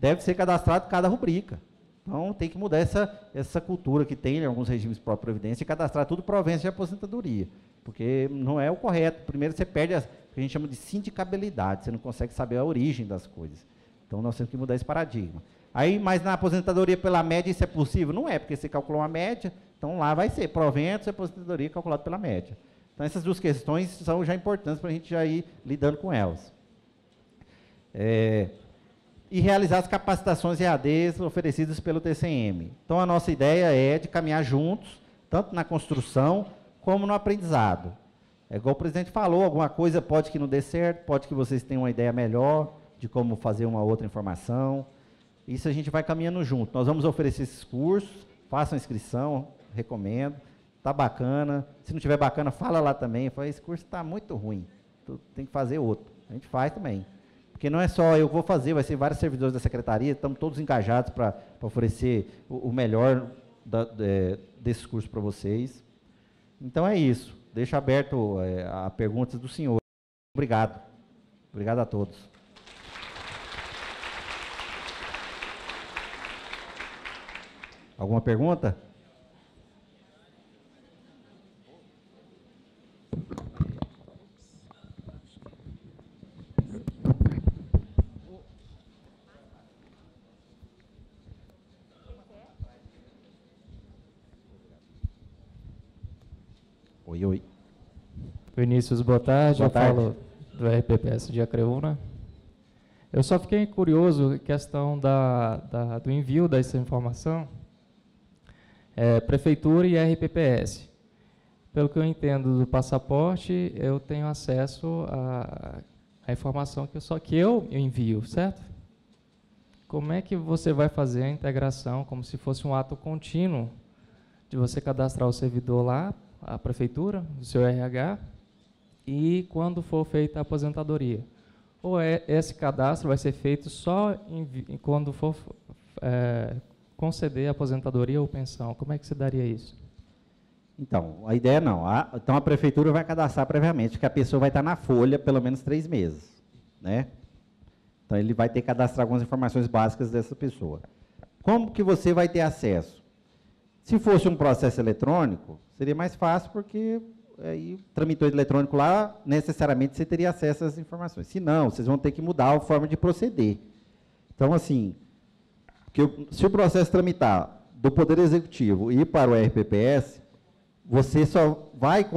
Speaker 1: deve ser cadastrado cada rubrica. Então, tem que mudar essa, essa cultura que tem em alguns regimes pró-previdência e cadastrar tudo proventos de aposentadoria. Porque não é o correto. Primeiro, você perde o que a gente chama de sindicabilidade, você não consegue saber a origem das coisas. Então, nós temos que mudar esse paradigma. Aí, mas na aposentadoria pela média isso é possível? Não é, porque você calculou uma média, então lá vai ser proventos e aposentadoria calculado pela média. Então essas duas questões são já importantes para a gente já ir lidando com elas. É, e realizar as capacitações EADs oferecidas pelo TCM. Então a nossa ideia é de caminhar juntos, tanto na construção como no aprendizado. É igual o presidente falou, alguma coisa pode que não dê certo, pode que vocês tenham uma ideia melhor de como fazer uma outra informação. Isso a gente vai caminhando junto. Nós vamos oferecer esses cursos, façam inscrição, recomendo. Tá bacana. Se não tiver bacana, fala lá também. Fala, esse curso está muito ruim. Tu tem que fazer outro. A gente faz também. Porque não é só eu vou fazer, vai ser vários servidores da secretaria, estamos todos engajados para oferecer o, o melhor da, de, desse curso para vocês. Então é isso. Deixo aberto é, a perguntas do senhor. Obrigado. Obrigado a todos. Alguma pergunta?
Speaker 2: Vinícius, boa tarde.
Speaker 1: Boa
Speaker 2: Eu
Speaker 1: tarde.
Speaker 2: falo do RPPS de Acreúna. Eu só fiquei curioso questão da, da, do envio dessa informação é, Prefeitura e RPPS. Pelo que eu entendo do passaporte, eu tenho acesso à informação que eu, só que eu envio, certo? Como é que você vai fazer a integração, como se fosse um ato contínuo, de você cadastrar o servidor lá, a prefeitura, o seu RH, e quando for feita a aposentadoria? Ou é, esse cadastro vai ser feito só em, quando for é, conceder aposentadoria ou pensão? Como é que se daria isso?
Speaker 1: Então, a ideia não. A, então, a prefeitura vai cadastrar previamente que a pessoa vai estar na folha pelo menos três meses. Né? Então, ele vai ter que cadastrar algumas informações básicas dessa pessoa. Como que você vai ter acesso? Se fosse um processo eletrônico, seria mais fácil, porque aí, tramitou eletrônico lá, necessariamente você teria acesso às informações. Se não, vocês vão ter que mudar a forma de proceder. Então, assim, que se o processo tramitar do Poder Executivo e para o RPPS, você só vai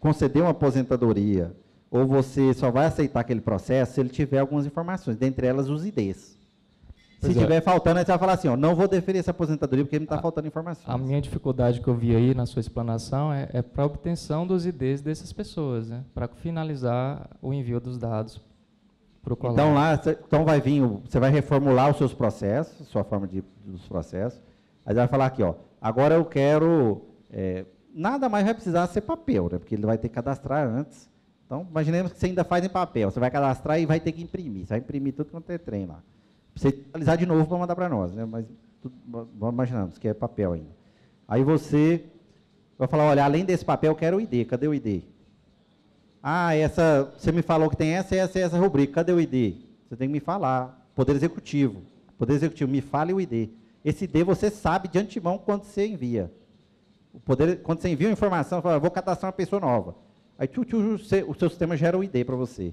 Speaker 1: conceder uma aposentadoria ou você só vai aceitar aquele processo se ele tiver algumas informações, dentre elas os IDs. Se
Speaker 2: Pois é.
Speaker 1: tiver faltando, aí você vai falar assim, ó, não vou deferir essa aposentadoria porque me está faltando informação.
Speaker 2: A minha dificuldade que eu vi aí na sua explanação é, é para a obtenção dos IDs dessas pessoas, né? para finalizar o envio dos dados para o colega.
Speaker 1: Então lá, cê- então vai vir, você vai reformular os seus processos, sua forma de dos processos. Aí vai falar aqui, ó, agora eu quero, é, nada mais vai precisar ser papel, né? Porque ele vai ter que cadastrar antes. Então, imaginemos que você ainda faz em papel, você vai cadastrar e vai ter que imprimir, você vai imprimir tudo quanto é trem lá. Você atualizar de novo para mandar para nós, né? Mas tudo, vamos imaginamos que é papel ainda. Aí você vai falar, olha, além desse papel, eu quero o ID, cadê o ID? Ah, essa, você me falou que tem essa, essa e essa rubrica. Cadê o ID? Você tem que me falar. Poder Executivo. Poder Executivo, me fale o ID. Esse ID você sabe de antemão quando você envia. O poder, quando você envia uma informação, fala, vou cadastrar uma pessoa nova. Aí tchu, tchu, o seu sistema gera o ID para você.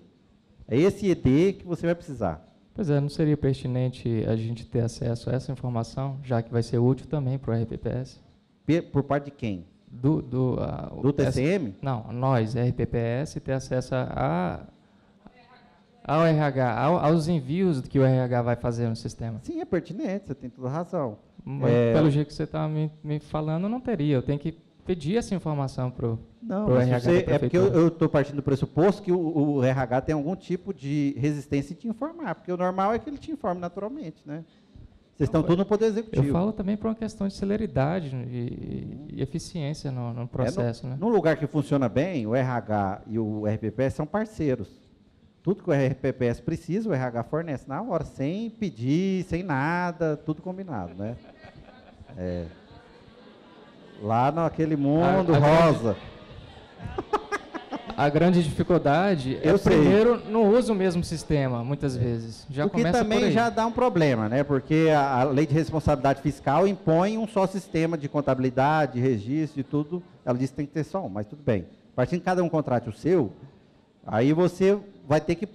Speaker 1: É esse ID que você vai precisar.
Speaker 2: Pois é, não seria pertinente a gente ter acesso a essa informação, já que vai ser útil também para o RPPS?
Speaker 1: Por parte de quem?
Speaker 2: Do, do, o-
Speaker 1: Do TCM?
Speaker 2: Não, nós, RPPS, ter acesso a, ao RH, ao- aos envios que o RH vai fazer no sistema.
Speaker 1: Sim, é pertinente, você tem toda a razão.
Speaker 2: Mas,
Speaker 1: É.
Speaker 2: pelo jeito que você está me, me falando, não teria. Eu tenho que pedir essa informação para o
Speaker 1: Não,
Speaker 2: Pro RH
Speaker 1: você-
Speaker 2: da
Speaker 1: é porque eu estou partindo do pressuposto que o, o RH tem algum tipo de resistência em te informar, porque o normal é que ele te informe naturalmente, né? Vocês estão tudo no Poder Executivo.
Speaker 2: Eu falo também por uma questão de celeridade e, e eficiência no, no processo,
Speaker 1: É,
Speaker 2: né?
Speaker 1: no, Num lugar que funciona bem, o RH e o RPPS são parceiros. Tudo que o RPPS precisa, o RH fornece na hora, sem pedir, sem nada, tudo combinado, né? É. Lá naquele mundo
Speaker 2: A- a
Speaker 1: rosa.
Speaker 2: A grande dificuldade é
Speaker 1: Eu
Speaker 2: o
Speaker 1: sei.
Speaker 2: primeiro não usa o mesmo sistema, muitas vezes. Já
Speaker 1: o que também já dá um problema, né? Porque a, a lei de responsabilidade fiscal impõe um só sistema de contabilidade, de registro, de tudo. Ela diz que tem que ter só um, mas tudo bem. A partir de cada um contrate o seu, aí você vai ter que.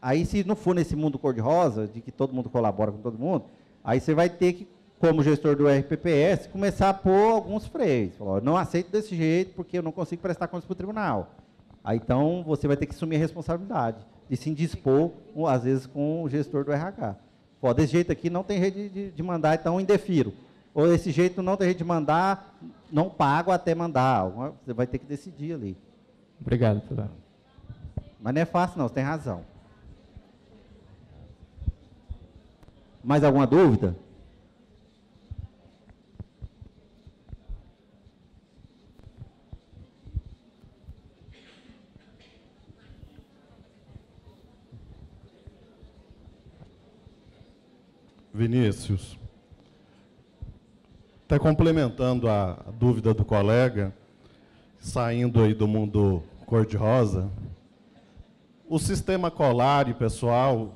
Speaker 1: Aí, se não for nesse mundo cor-de-rosa, de que todo mundo colabora com todo mundo, aí você vai ter que, como gestor do RPPS, começar a pôr alguns freios. Falar, não aceito desse jeito porque eu não consigo prestar contas para o tribunal. Aí, então, você vai ter que assumir a responsabilidade de se indispor, às vezes, com o gestor do RH. Pô, desse jeito aqui não tem jeito de, de- mandar, então indefiro. Ou desse jeito não tem jeito de mandar, não pago até mandar. Você vai ter que decidir ali.
Speaker 2: Obrigado, Pedro.
Speaker 1: Mas não é fácil, não, você tem razão. Mais alguma dúvida?
Speaker 3: Vinícius, até complementando a dúvida do colega, saindo aí do mundo cor-de-rosa, o sistema Colari, pessoal,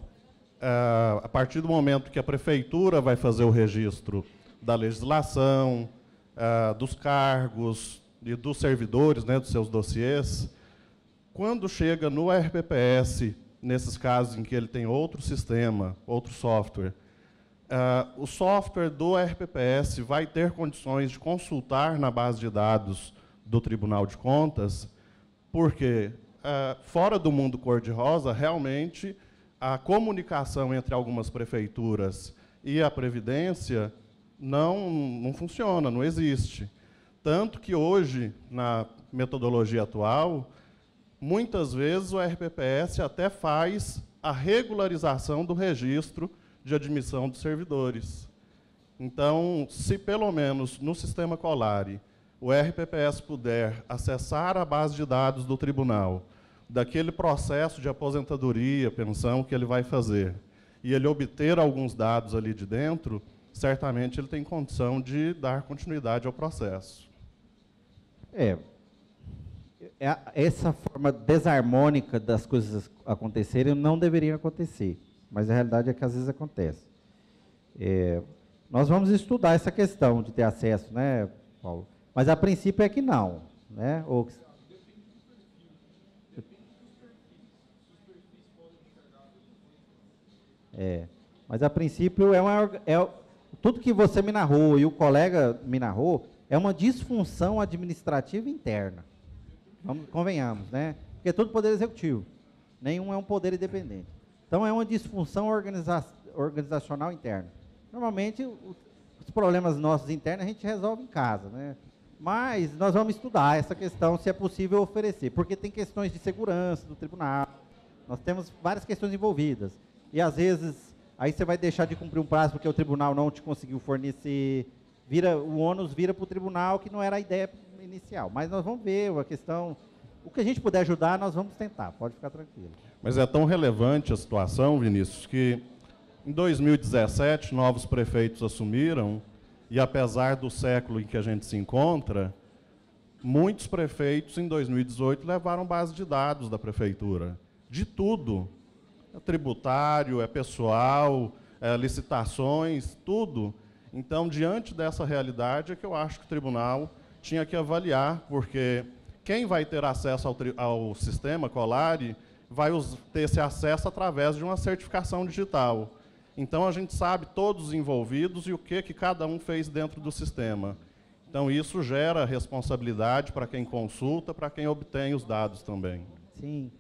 Speaker 3: eh, a partir do momento que a prefeitura vai fazer o registro da legislação, eh, dos cargos e dos servidores, né, dos seus dossiês, quando chega no RPPS, nesses casos em que ele tem outro sistema, outro software, ah, o software do RPPS vai ter condições de consultar na base de dados do Tribunal de Contas, porque, ah, fora do mundo cor-de-rosa, realmente a comunicação entre algumas prefeituras e a Previdência não, não funciona, não existe. Tanto que hoje, na metodologia atual, muitas vezes o RPPS até faz a regularização do registro de admissão dos servidores. Então, se pelo menos no sistema Colari o RPPS puder acessar a base de dados do tribunal, daquele processo de aposentadoria, pensão que ele vai fazer, e ele obter alguns dados ali de dentro, certamente ele tem condição de dar continuidade ao processo.
Speaker 1: É, é essa forma desarmônica das coisas acontecerem não deveria acontecer, mas a realidade é que às vezes acontece. É, nós vamos estudar essa questão de ter acesso, né, Paulo? Mas a princípio é que não, né? Ou, é, mas a princípio é uma é, tudo que você me narrou e o colega me narrou é uma disfunção administrativa interna. Vamos, convenhamos, né? Porque é tudo poder executivo. Nenhum é um poder independente. Então é uma disfunção organiza- organizacional interno. Normalmente, o, os problemas nossos internos a gente resolve em casa, né? Mas nós vamos estudar essa questão, se é possível oferecer, porque tem questões de segurança do tribunal, nós temos várias questões envolvidas. E às vezes, aí você vai deixar de cumprir um prazo porque o tribunal não te conseguiu fornecer, vira, o ônus vira para o tribunal, que não era a ideia inicial. Mas nós vamos ver a questão, o que a gente puder ajudar, nós vamos tentar, pode ficar tranquilo.
Speaker 3: Mas é tão relevante a situação, Vinícius, que em 2017 novos prefeitos assumiram e apesar do século em que a gente se encontra, muitos prefeitos em 2018 levaram base de dados da prefeitura, de tudo. É tributário, é pessoal, é licitações, tudo. Então, diante dessa realidade, é que eu acho que o tribunal tinha que avaliar, porque quem vai ter acesso ao, ao sistema Colari vai ter esse acesso através de uma certificação digital. Então a gente sabe todos os envolvidos e o que, que cada um fez dentro do sistema. Então isso gera responsabilidade para quem consulta, para quem obtém os dados também.
Speaker 1: Sim,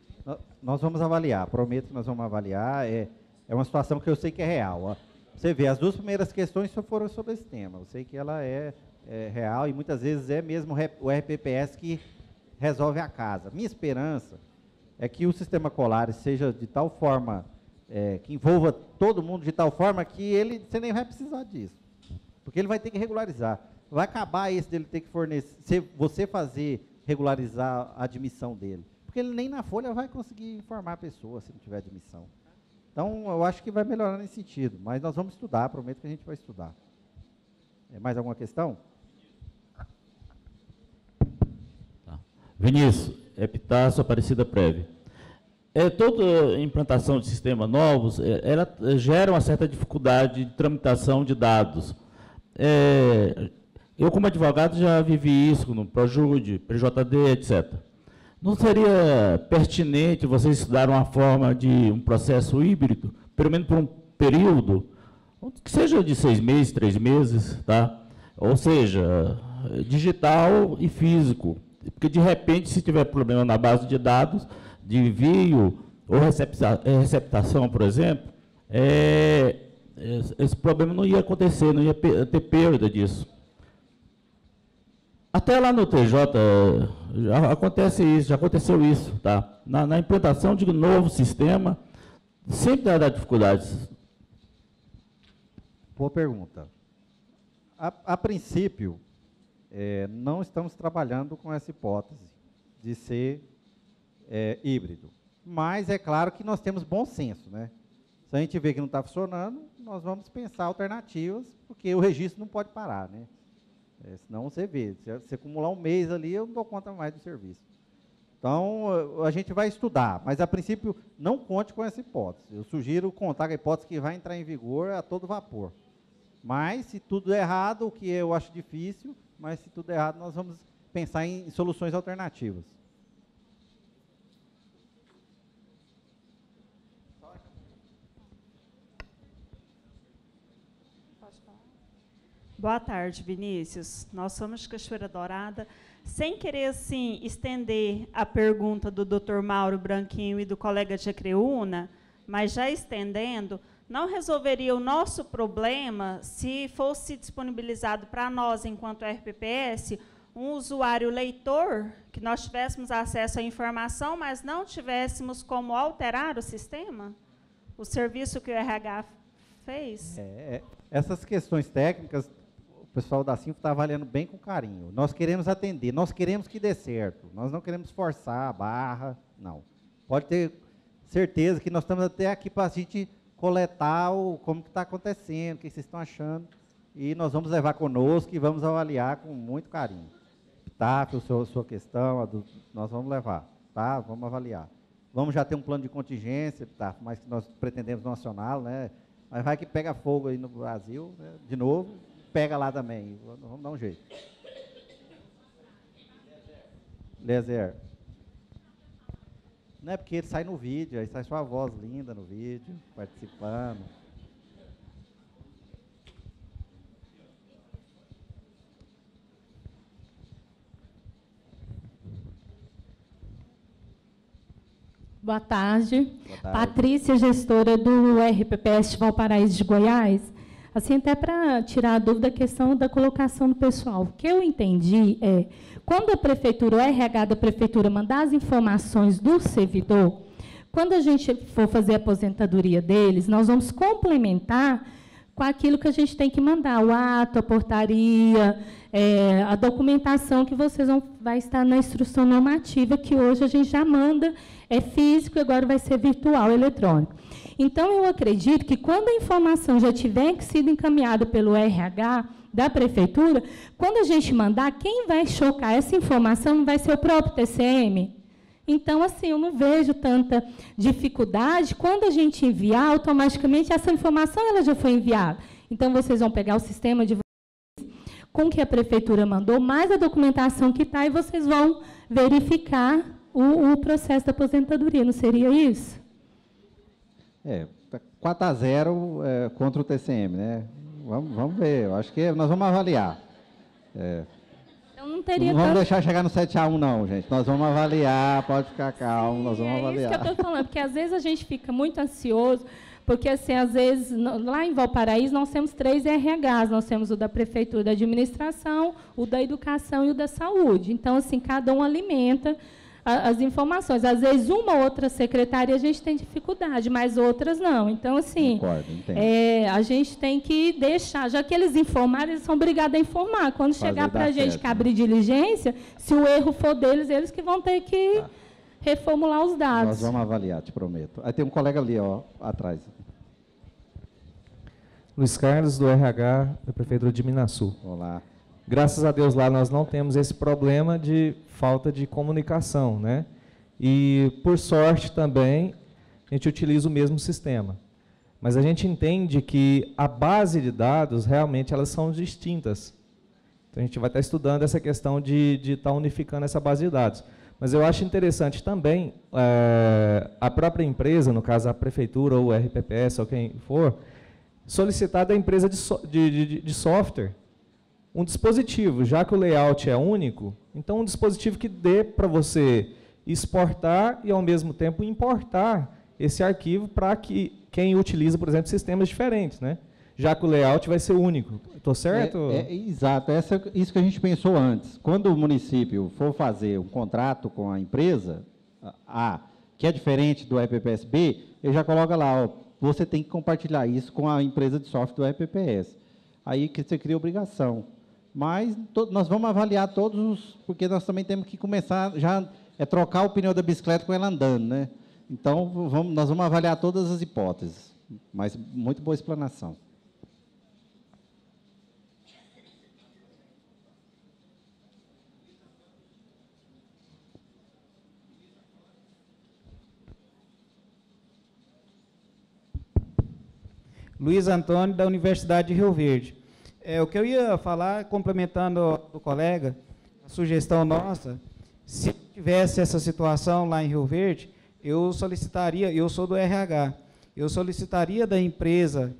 Speaker 1: nós vamos avaliar, prometo que nós vamos avaliar. É, é uma situação que eu sei que é real. Você vê, as duas primeiras questões só foram sobre esse tema. Eu sei que ela é, é real e muitas vezes é mesmo o RPPS que resolve a casa. Minha esperança é que o sistema Colares seja de tal forma é, que envolva todo mundo de tal forma que ele, você nem vai precisar disso. Porque ele vai ter que regularizar. Vai acabar esse dele ter que fornecer, você fazer regularizar a admissão dele. Porque ele nem na folha vai conseguir informar a pessoa se não tiver admissão. Então, eu acho que vai melhorar nesse sentido. Mas nós vamos estudar, prometo que a gente vai estudar. É, mais alguma questão?
Speaker 4: Vinícius, Epitácio Aparecida Prévia é, toda implantação de sistemas novos, é, ela gera uma certa dificuldade de tramitação de dados. É, eu, como advogado, já vivi isso no Projude, PJD, etc. Não seria pertinente vocês estudar uma forma de um processo híbrido, pelo menos por um período, que seja de seis meses, três meses, tá? ou seja, digital e físico. Porque, de repente, se tiver problema na base de dados, de envio ou eh, receptação, por exemplo, é, esse problema não ia acontecer, não ia ter perda disso. Até lá no TJ já acontece isso, já aconteceu isso, tá? Na, na implantação de um novo sistema, sempre dá dificuldades.
Speaker 1: Boa pergunta. A, a princípio, é, não estamos trabalhando com essa hipótese de ser é, híbrido. Mas é claro que nós temos bom senso, né? Se a gente vê que não está funcionando, nós vamos pensar alternativas, porque o registro não pode parar, né? É, senão você vê, se você acumular um mês ali, eu não dou conta mais do serviço. Então, a gente vai estudar, mas a princípio não conte com essa hipótese. Eu sugiro contar com a hipótese que vai entrar em vigor a todo vapor. Mas, se tudo é errado, o que eu acho difícil, mas se tudo errado, nós vamos pensar em soluções alternativas.
Speaker 5: Boa tarde, Vinícius. Nós somos Cachoeira Dourada. Sem querer, assim, estender a pergunta do Dr. Mauro Branquinho e do colega de Acreúna, mas já estendendo, não resolveria o nosso problema se fosse disponibilizado para nós, enquanto RPPS, um usuário leitor, que nós tivéssemos acesso à informação, mas não tivéssemos como alterar o sistema? O serviço que o RH fez?
Speaker 1: É, é essas questões técnicas pessoal da Cinco está avaliando bem com carinho. Nós queremos atender, nós queremos que dê certo. Nós não queremos forçar a barra, não. Pode ter certeza que nós estamos até aqui para a gente coletar o, como que está acontecendo, o que vocês estão achando. E nós vamos levar conosco e vamos avaliar com muito carinho. Epitáfio, sua, sua questão, do, nós vamos levar, tá? Vamos avaliar. Vamos já ter um plano de contingência, Epitáfio, mas nós pretendemos nacional, né? Mas vai que pega fogo aí no Brasil, né? de novo, pega lá também. Vamos dar um jeito. Lezer. É porque ele sai no vídeo, aí sai sua voz linda no vídeo, participando.
Speaker 6: Boa tarde.
Speaker 1: Boa tarde.
Speaker 6: Patrícia, gestora do RPPS Valparaíso de Goiás. Assim, até para tirar a dúvida, a questão da colocação do pessoal. O que eu entendi é, quando a prefeitura, o RH da prefeitura, mandar as informações do servidor, quando a gente for fazer a aposentadoria deles, nós vamos complementar com aquilo que a gente tem que mandar, o ato, a portaria, é, a documentação que vocês vão vai estar na instrução normativa, que hoje a gente já manda, é físico agora vai ser virtual, eletrônico. Então, eu acredito que quando a informação já tiver sido encaminhada pelo RH da prefeitura, quando a gente mandar, quem vai chocar essa informação não vai ser o próprio TCM? Então, assim, eu não vejo tanta dificuldade. Quando a gente enviar, automaticamente essa informação ela já foi enviada. Então, vocês vão pegar o sistema de com que a prefeitura mandou, mais a documentação que está, e vocês vão verificar o, o processo da aposentadoria. Não seria isso?
Speaker 1: É, 4 a 0 é, contra o TCM, né? Vamos, vamos ver, eu acho que nós vamos avaliar. É,
Speaker 6: Eu não teria
Speaker 1: não vamos
Speaker 6: tanto-
Speaker 1: deixar chegar no 7 a 1 não, gente. Nós vamos avaliar, pode ficar calmo, nós vamos
Speaker 6: é
Speaker 1: avaliar.
Speaker 6: isso que eu estou falando, porque às vezes a gente fica muito ansioso, porque assim, às vezes, lá em Valparaíso, nós temos três RHs, nós temos o da Prefeitura da Administração, o da Educação e o da Saúde. Então, assim, cada um alimenta a- as informações. Às vezes, uma ou outra secretaria a gente tem dificuldade, mas outras não. Então, assim,
Speaker 1: Concordo,
Speaker 6: é, a gente tem que deixar, já que eles informaram, eles são obrigados a informar. Quando
Speaker 1: Fazer
Speaker 6: chegar para a gente
Speaker 1: certo,
Speaker 6: que
Speaker 1: né?
Speaker 6: abrir diligência, se o erro for deles, eles que vão ter que reformular os
Speaker 1: Nós
Speaker 6: dados.
Speaker 1: vamos avaliar, te prometo. Aí tem um colega ali, ó, atrás.
Speaker 7: Luiz Carlos, do RH da Prefeitura de Minasul.
Speaker 1: Olá.
Speaker 7: Graças a Deus lá nós não temos esse problema de falta de comunicação, né? E por sorte também a gente utiliza o mesmo sistema. Mas a gente entende que a base de dados realmente elas são distintas. Então a gente vai estar estudando essa questão de de estar unificando essa base de dados. Mas eu acho interessante também eh, a própria empresa, no caso a prefeitura ou o RPPS ou quem for, solicitar da empresa de, so- de- de- de software um dispositivo, já que o layout é único, então um dispositivo que dê para você exportar e ao mesmo tempo importar esse arquivo para que quem utiliza, por exemplo, sistemas diferentes, né? Já que o layout vai ser único. Estou certo?
Speaker 1: É, é, exato, essa, isso que a gente pensou antes. Quando o município for fazer um contrato com a empresa A, que é diferente do EPPS B, ele já coloca lá, ó, você tem que compartilhar isso com a empresa de software do EPPS. Aí que você cria obrigação. Mas nós vamos avaliar todos os, porque nós também temos que começar já é trocar o pneu da bicicleta com ela andando, né? Então vamos, nós vamos avaliar todas as hipóteses. Mas muito boa explanação.
Speaker 8: Luiz Antônio, da Universidade de Rio Verde. É, o que eu ia falar, complementando o colega, a sugestão nossa, se tivesse essa situação lá em Rio Verde, eu solicitaria, eu sou do RH, eu solicitaria da empresa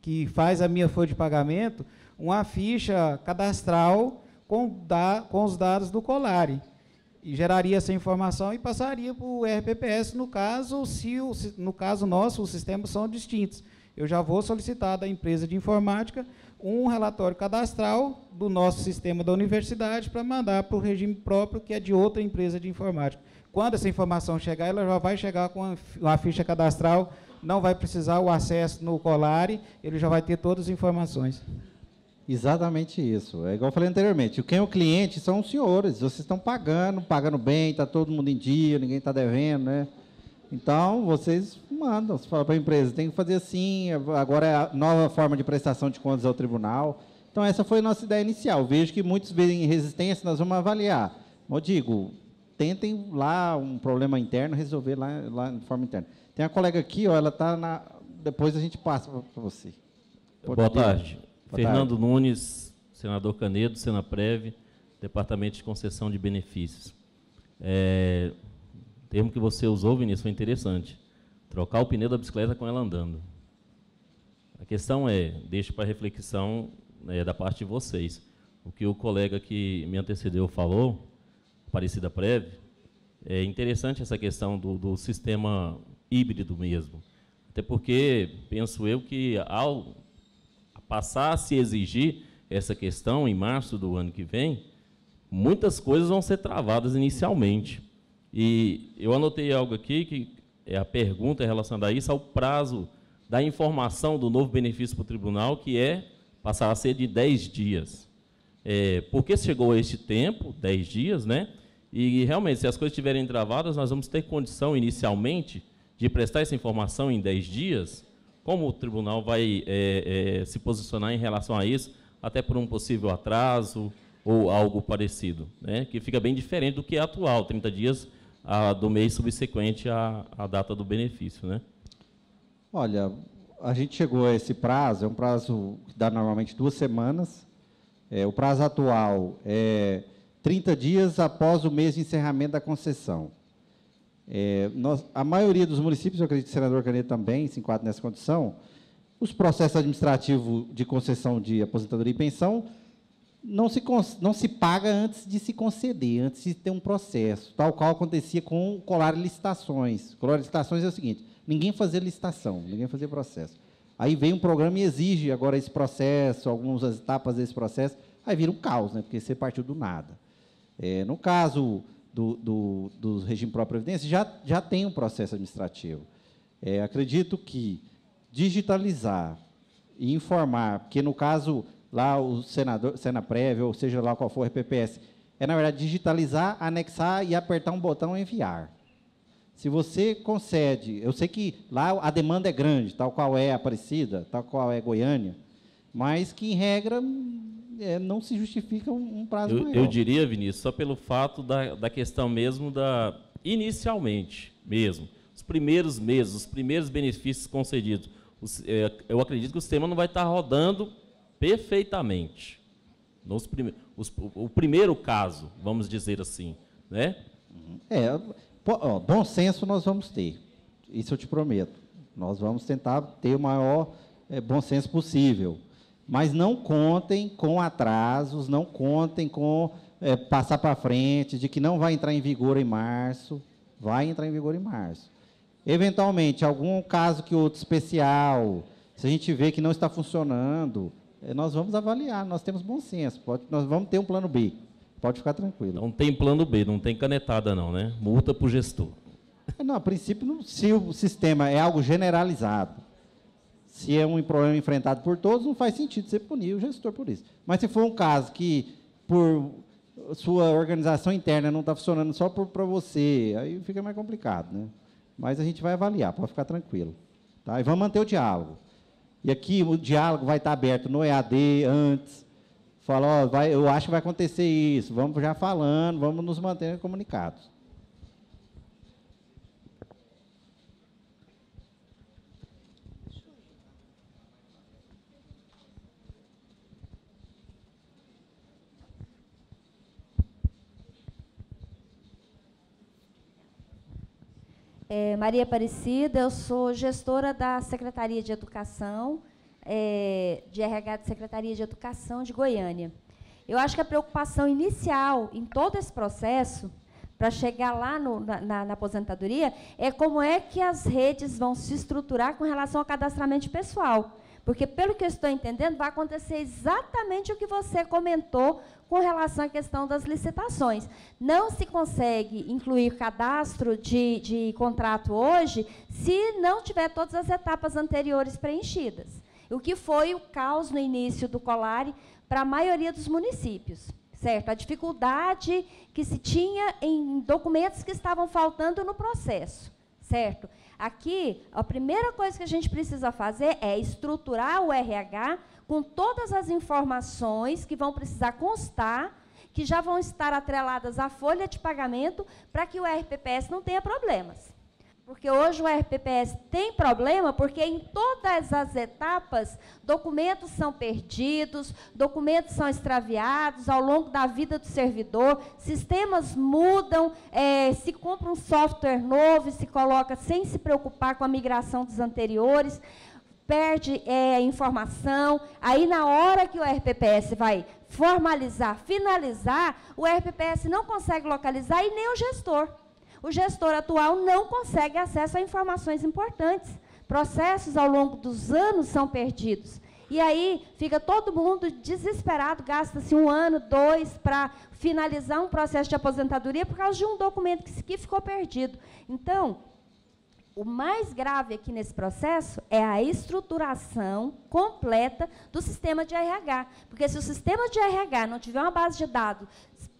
Speaker 8: que faz a minha folha de pagamento uma ficha cadastral com, da, com os dados do Colare. E geraria essa informação e passaria para o RPPS, no caso, se o, no caso nosso, os sistemas são distintos. Eu já vou solicitar da empresa de informática um relatório cadastral do nosso sistema da universidade para mandar para o regime próprio, que é de outra empresa de informática. Quando essa informação chegar, ela já vai chegar com uma ficha cadastral, não vai precisar o acesso no Colare, ele já vai ter todas as informações.
Speaker 1: Exatamente isso. É igual eu falei anteriormente. Quem é o cliente são os senhores. Vocês estão pagando, pagando bem, está todo mundo em dia, ninguém está devendo, né? Então, vocês mandam, você fala para a empresa, tem que fazer assim, agora é a nova forma de prestação de contas ao tribunal. Então, essa foi a nossa ideia inicial. Vejo que muitos veem resistência, nós vamos avaliar. Eu digo, tentem lá um problema interno, resolver lá, lá de forma interna. Tem a colega aqui, ó, ela está na... Depois a gente passa para você. Pode
Speaker 9: Boa
Speaker 1: ter.
Speaker 9: tarde.
Speaker 1: Boa
Speaker 9: Fernando
Speaker 1: tarde.
Speaker 9: Nunes, senador Canedo, Senaprev, Departamento de Concessão de Benefícios. É, o termo que você usou, Vinícius, foi interessante. Trocar o pneu da bicicleta com ela andando. A questão é, deixo para reflexão né, da parte de vocês. O que o colega que me antecedeu falou, Aparecida Prev, É interessante essa questão do, do sistema híbrido mesmo. Até porque, penso eu, que ao passar a se exigir essa questão em março do ano que vem, muitas coisas vão ser travadas inicialmente. E eu anotei algo aqui que é a pergunta relacionada a isso, ao prazo da informação do novo benefício para o tribunal, que é passar a ser de 10 dias. É, porque chegou a este tempo, 10 dias, né? E realmente, se as coisas estiverem travadas, nós vamos ter condição inicialmente de prestar essa informação em 10 dias. Como o tribunal vai é, é, se posicionar em relação a isso, até por um possível atraso ou algo parecido, né? que fica bem diferente do que é atual, 30 dias a, do mês subsequente à, à data do benefício. Né?
Speaker 1: Olha, a gente chegou a esse prazo, é um prazo que dá normalmente duas semanas. É, o prazo atual é 30 dias após o mês de encerramento da concessão. É, nós, a maioria dos municípios, eu acredito que o senador Canedo também se enquadra nessa condição, os processos administrativos de concessão de aposentadoria e pensão não se, não se paga antes de se conceder, antes de ter um processo, tal qual acontecia com o colar licitações. O colar licitações é o seguinte, ninguém fazia licitação, ninguém fazia processo. Aí vem um programa e exige agora esse processo, algumas etapas desse processo, aí vira um caos, né, porque você partiu do nada. É, no caso do, do, do regime próprio previdência, já, já tem um processo administrativo. É, acredito que digitalizar e informar, porque no caso lá o senador, Senaprev, ou seja lá qual for o RPPS, é na verdade digitalizar, anexar e apertar um botão e enviar. Se você concede, eu sei que lá a demanda é grande, tal qual é Aparecida, tal qual é Goiânia, mas que em regra é, não se justifica um, um prazo
Speaker 9: eu,
Speaker 1: maior.
Speaker 9: Eu diria, Vinícius, só pelo fato da, da questão mesmo da inicialmente mesmo, os primeiros meses, os primeiros benefícios concedidos, os, é, eu acredito que o sistema não vai estar rodando perfeitamente. Nos prime os, o primeiro caso, vamos dizer assim, né?
Speaker 1: É, ó, bom senso nós vamos ter, isso eu te prometo. Nós vamos tentar ter o maior é, bom senso possível, mas não contem com atrasos, não contem com é, passar para frente, de que não vai entrar em vigor em março, vai entrar em vigor em março. Eventualmente, algum caso que outro especial, se a gente vê que não está funcionando, nós vamos avaliar, nós temos bom senso, pode, nós vamos ter um plano B. Pode ficar tranquilo.
Speaker 9: Não tem plano B, não tem canetada não, né? Multa para o gestor.
Speaker 1: É, não, a princípio, se o sistema é algo generalizado, se é um problema enfrentado por todos, não faz sentido você punir o gestor por isso. Mas se for um caso que, por sua organização interna, não está funcionando só para você, aí fica mais complicado. Né? Mas a gente vai avaliar, pode ficar tranquilo. Tá? E vamos manter o diálogo. E aqui o diálogo vai estar aberto no EAD antes. Fala, vai, eu acho que vai acontecer isso. Vamos já falando, vamos nos manter comunicados.
Speaker 10: É, Maria Aparecida, eu sou gestora da Secretaria de Educação, é, de RH da Secretaria de Educação de Goiânia. Eu acho que a preocupação inicial em todo esse processo, para chegar lá no, na, na, aposentadoria, é como é que as redes vão se estruturar com relação ao cadastramento pessoal. Porque, pelo que eu estou entendendo, vai acontecer exatamente o que você comentou com relação à questão das licitações. Não se consegue incluir cadastro de, de contrato hoje se não tiver todas as etapas anteriores preenchidas. O que foi o caos no início do Colare para a maioria dos municípios. Certo? A dificuldade que se tinha em documentos que estavam faltando no processo. Certo? Aqui, a primeira coisa que a gente precisa fazer é estruturar o RH com todas as informações que vão precisar constar, que já vão estar atreladas à folha de pagamento, para que o RPPS não tenha problemas. Porque hoje o RPPS tem problema porque em todas as etapas documentos são perdidos, documentos são extraviados ao longo da vida do servidor, sistemas mudam, é, se compra um software novo e se coloca sem se preocupar com a migração dos anteriores, perde é, informação. Aí na hora que o RPPS vai formalizar, finalizar, o RPPS não consegue localizar e nem o gestor. O gestor atual não consegue acesso a informações importantes. Processos ao longo dos anos são perdidos. E aí fica todo mundo desesperado, gasta-se um ano, dois, para finalizar um processo de aposentadoria por causa de um documento que, ficou perdido. Então, o mais grave aqui nesse processo é a estruturação completa do sistema de RH. Porque se o sistema de RH não tiver uma base de dados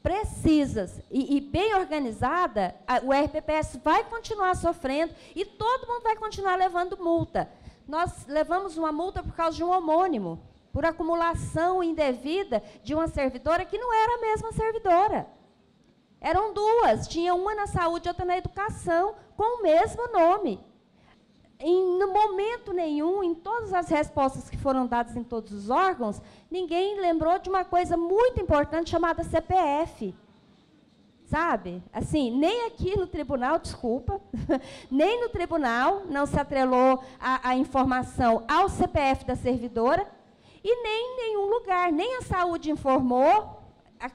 Speaker 10: precisas e, e, bem organizada, a, o RPPS vai continuar sofrendo e todo mundo vai continuar levando multa. Nós levamos uma multa por causa de um homônimo, por acumulação indevida de uma servidora que não era a mesma servidora. Eram duas, tinha uma na saúde e outra na educação, com o mesmo nome. Em no momento nenhum, em todas as respostas que foram dadas em todos os órgãos, ninguém lembrou de uma coisa muito importante chamada CPF. Sabe? Assim, nem aqui no tribunal, desculpa, nem no tribunal não se atrelou a, a informação ao CPF da servidora, e nem em nenhum lugar, nem a saúde informou,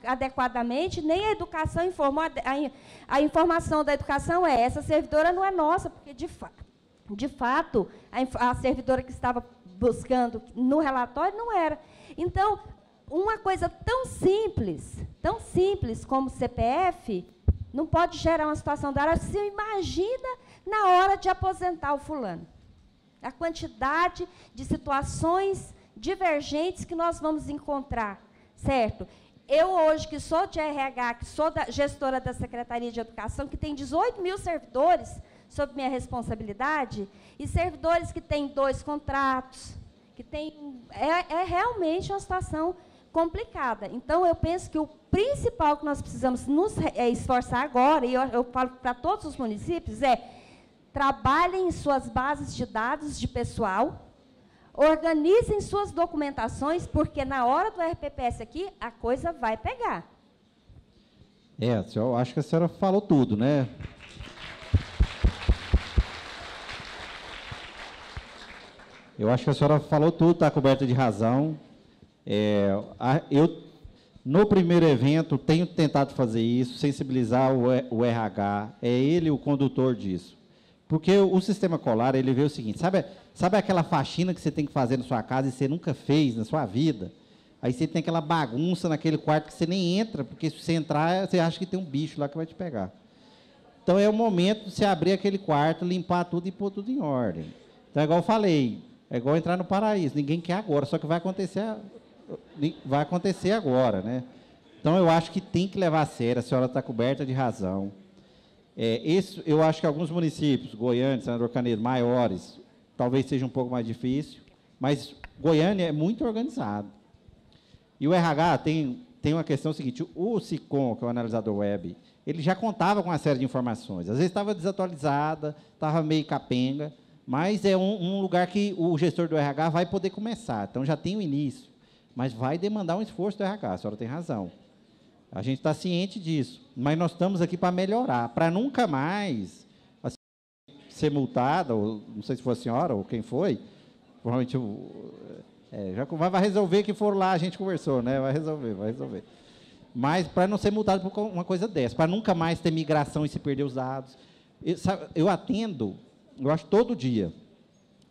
Speaker 10: adequadamente, nem a educação informou. A, a, informação da educação é: essa servidora não é nossa, porque de, fa de fato a, a servidora que estava buscando no relatório não era. Então, uma coisa tão simples, tão simples como CPF, não pode gerar uma situação da área. Você imagina na hora de aposentar o fulano. A quantidade de situações divergentes que nós vamos encontrar, certo? Eu hoje, que sou de RH, que sou da, gestora da Secretaria de Educação, que tem 18 mil servidores sob minha responsabilidade, e servidores que têm dois contratos, que tem é, é realmente uma situação complicada. Então, eu penso que o principal que nós precisamos nos é, esforçar agora, e eu, eu falo para todos os municípios, é trabalhem em suas bases de dados de pessoal, Organizem suas documentações, porque na hora do RPPS aqui, a coisa vai pegar.
Speaker 1: É, eu acho que a senhora falou tudo, né? Eu acho que a senhora falou tudo, está coberta de razão. É, eu, no primeiro evento, tenho tentado fazer isso, sensibilizar o, o RH. É ele o condutor disso. Porque o sistema colar, ele vê o seguinte, sabe Sabe aquela faxina que você tem que fazer na sua casa e você nunca fez na sua vida? Aí você tem aquela bagunça naquele quarto que você nem entra, porque se você entrar, você acha que tem um bicho lá que vai te pegar. Então é o momento de você abrir aquele quarto, limpar tudo e pôr tudo em ordem. Então é igual eu falei, é igual entrar no paraíso. Ninguém quer agora, só que vai acontecer, vai acontecer agora, né? Então eu acho que tem que levar a sério, a senhora está coberta de razão. É, esse, eu acho que alguns municípios, Goiânia, Senador Canedo, maiores, talvez seja um pouco mais difícil, mas Goiânia é muito organizado. E o RH tem, tem uma questão seguinte, o SICOM, que é o analisador web, ele já contava com uma série de informações. Às vezes estava desatualizada, estava meio capenga, mas é um, um, lugar que o gestor do RH vai poder começar. Então, já tem o início, mas vai demandar um esforço do RH, a senhora tem razão. A gente está ciente disso, mas nós estamos aqui para melhorar, para nunca mais ser multada, ou não sei se foi a senhora ou quem foi, provavelmente é, já vai resolver que foram lá, a gente conversou, né? Vai resolver, vai resolver. Mas para não ser multado por uma coisa dessa, para nunca mais ter migração e se perder os dados. Eu, sabe, eu atendo, eu acho todo dia,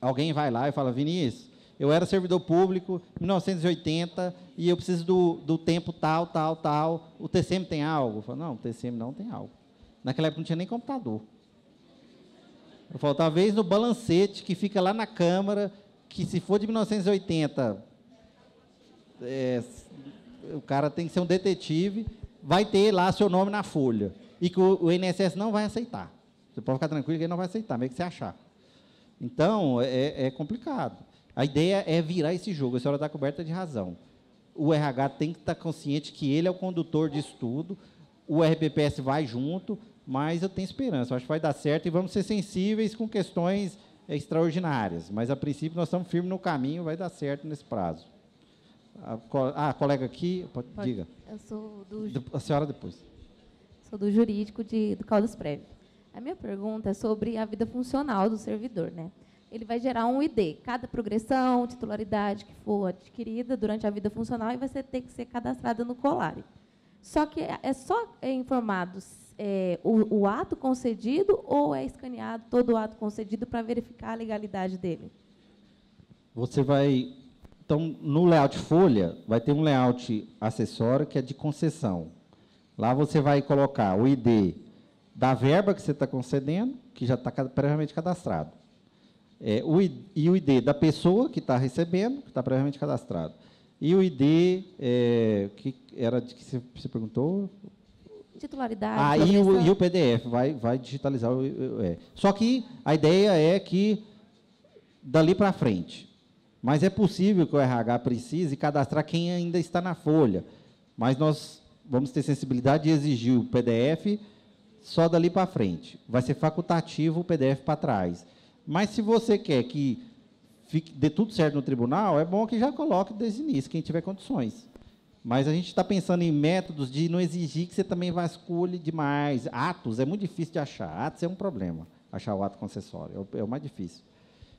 Speaker 1: alguém vai lá e fala, Vinícius, eu era servidor público em 1980 e eu preciso do, do tempo tal, tal, tal. O TCM tem algo? Eu falo, não, o TCM não tem algo. Naquela época não tinha nem computador. Eu falo, talvez no balancete que fica lá na Câmara, que se for de 1980, é, o cara tem que ser um detetive, vai ter lá seu nome na folha. E que o, o INSS não vai aceitar. Você pode ficar tranquilo que ele não vai aceitar, meio que você achar. Então, é, é complicado. A ideia é virar esse jogo, a senhora está coberta de razão. O RH tem que estar consciente que ele é o condutor disso tudo, o RPPS vai junto, mas eu tenho esperança, eu acho que vai dar certo e vamos ser sensíveis com questões extraordinárias. Mas, a princípio, nós estamos firmes no caminho, vai dar certo nesse prazo. A, ah, a colega aqui, pode, pode, diga.
Speaker 11: Eu sou do...
Speaker 1: A senhora depois.
Speaker 11: Sou do jurídico de, do Caldas Prévio. A minha pergunta é sobre a vida funcional do servidor. Né? Ele vai gerar um ID. Cada progressão, titularidade que for adquirida durante a vida funcional vai ser, ter que ser cadastrada no colar. Só que é só informado é, o, o ato concedido ou é escaneado todo o ato concedido para verificar a legalidade dele?
Speaker 1: Você vai. Então, no layout folha, vai ter um layout acessório que é de concessão. Lá você vai colocar o ID da verba que você está concedendo, que já está previamente cadastrado. É, o e o ID da pessoa que está recebendo, que está previamente cadastrado. E o ID, é, que era de que você, você perguntou?
Speaker 11: Titularidade.
Speaker 1: Ah, e o, e o, PDF, vai, vai digitalizar. O, é. Só que a ideia é que, dali para frente, mas é possível que o RH precise cadastrar quem ainda está na folha. Mas nós vamos ter sensibilidade de exigir o PDF só dali para frente. Vai ser facultativo o PDF para trás. Mas se você quer que fique, dê tudo certo no tribunal, é bom que já coloque desde o início, quem tiver condições. Mas a gente está pensando em métodos de não exigir que você também vasculhe demais. Atos é muito difícil de achar. Atos é um problema, achar o ato concessório. É o, é mais difícil.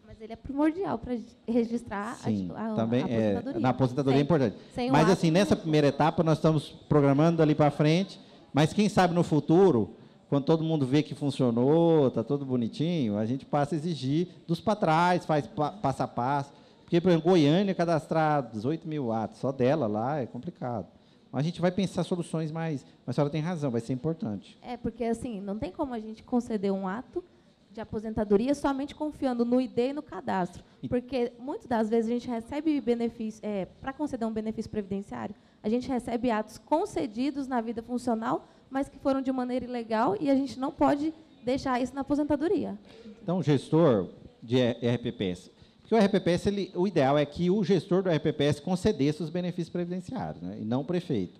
Speaker 11: Mas ele é primordial para registrar
Speaker 1: Sim,
Speaker 11: a, a,
Speaker 1: também
Speaker 11: a aposentadoria.
Speaker 1: É, na aposentadoria
Speaker 11: sem,
Speaker 1: é importante.
Speaker 11: Sem
Speaker 1: mas, assim, nessa primeira etapa, nós estamos programando ali para frente. Mas quem sabe no futuro, quando todo mundo vê que funcionou, está tudo bonitinho, a gente passa a exigir dos para trás, faz pa, passo a passo. Porque, por exemplo, Goiânia cadastrar 18 mil atos, só dela lá é complicado. Mas a gente vai pensar soluções mais. Mas a senhora tem razão, vai ser importante.
Speaker 11: É, porque assim, não tem como a gente conceder um ato de aposentadoria somente confiando no ID e no cadastro. Porque muitas das vezes a gente recebe benefício, é, para conceder um benefício previdenciário, a gente recebe atos concedidos na vida funcional, mas que foram de maneira ilegal e a gente não pode deixar isso na aposentadoria.
Speaker 1: Então, gestor de RPPS. Porque o RPPS, ele, o ideal é que o gestor do RPPS concedesse os benefícios previdenciários, né, e não o prefeito.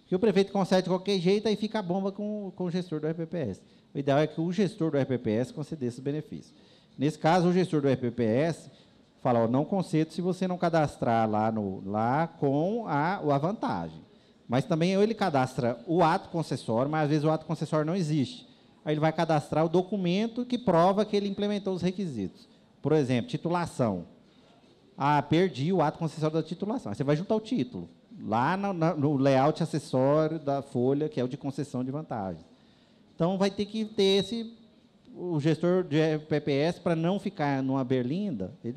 Speaker 1: Porque o prefeito concede de qualquer jeito, aí fica a bomba com, com o gestor do RPPS. O ideal é que o gestor do RPPS concedesse os benefícios. Nesse caso, o gestor do RPPS fala, ó, não concedo se você não cadastrar lá, no, lá com a, a vantagem. Mas também ele cadastra o ato concessório, mas às vezes o ato concessório não existe. Aí ele vai cadastrar o documento que prova que ele implementou os requisitos. Por exemplo, titulação. Ah, perdi o ato concessório da titulação. Aí você vai juntar o título, lá no, no layout acessório da folha, que é o de concessão de vantagem. Então, vai ter que ter esse, o gestor de PPS para não ficar numa berlinda ele,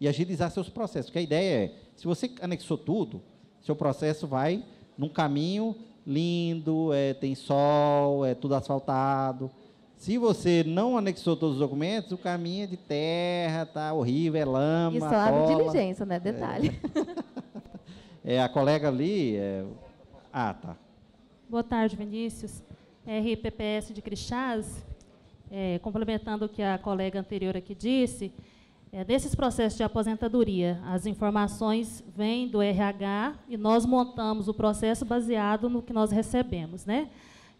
Speaker 1: e agilizar seus processos. Porque a ideia é, se você anexou tudo, seu processo vai num caminho lindo, é, tem sol, é tudo asfaltado. Se você não anexou todos os documentos, o caminho é de terra, tá horrível, é lama. Isso
Speaker 11: abre diligência, né? Detalhe.
Speaker 1: É, é a colega ali. É... Ah, tá.
Speaker 12: Boa tarde, Vinícius. RPPS de Crixás, é, complementando o que a colega anterior aqui disse, é, desses processos de aposentadoria, as informações vêm do RH e nós montamos o processo baseado no que nós recebemos. Né?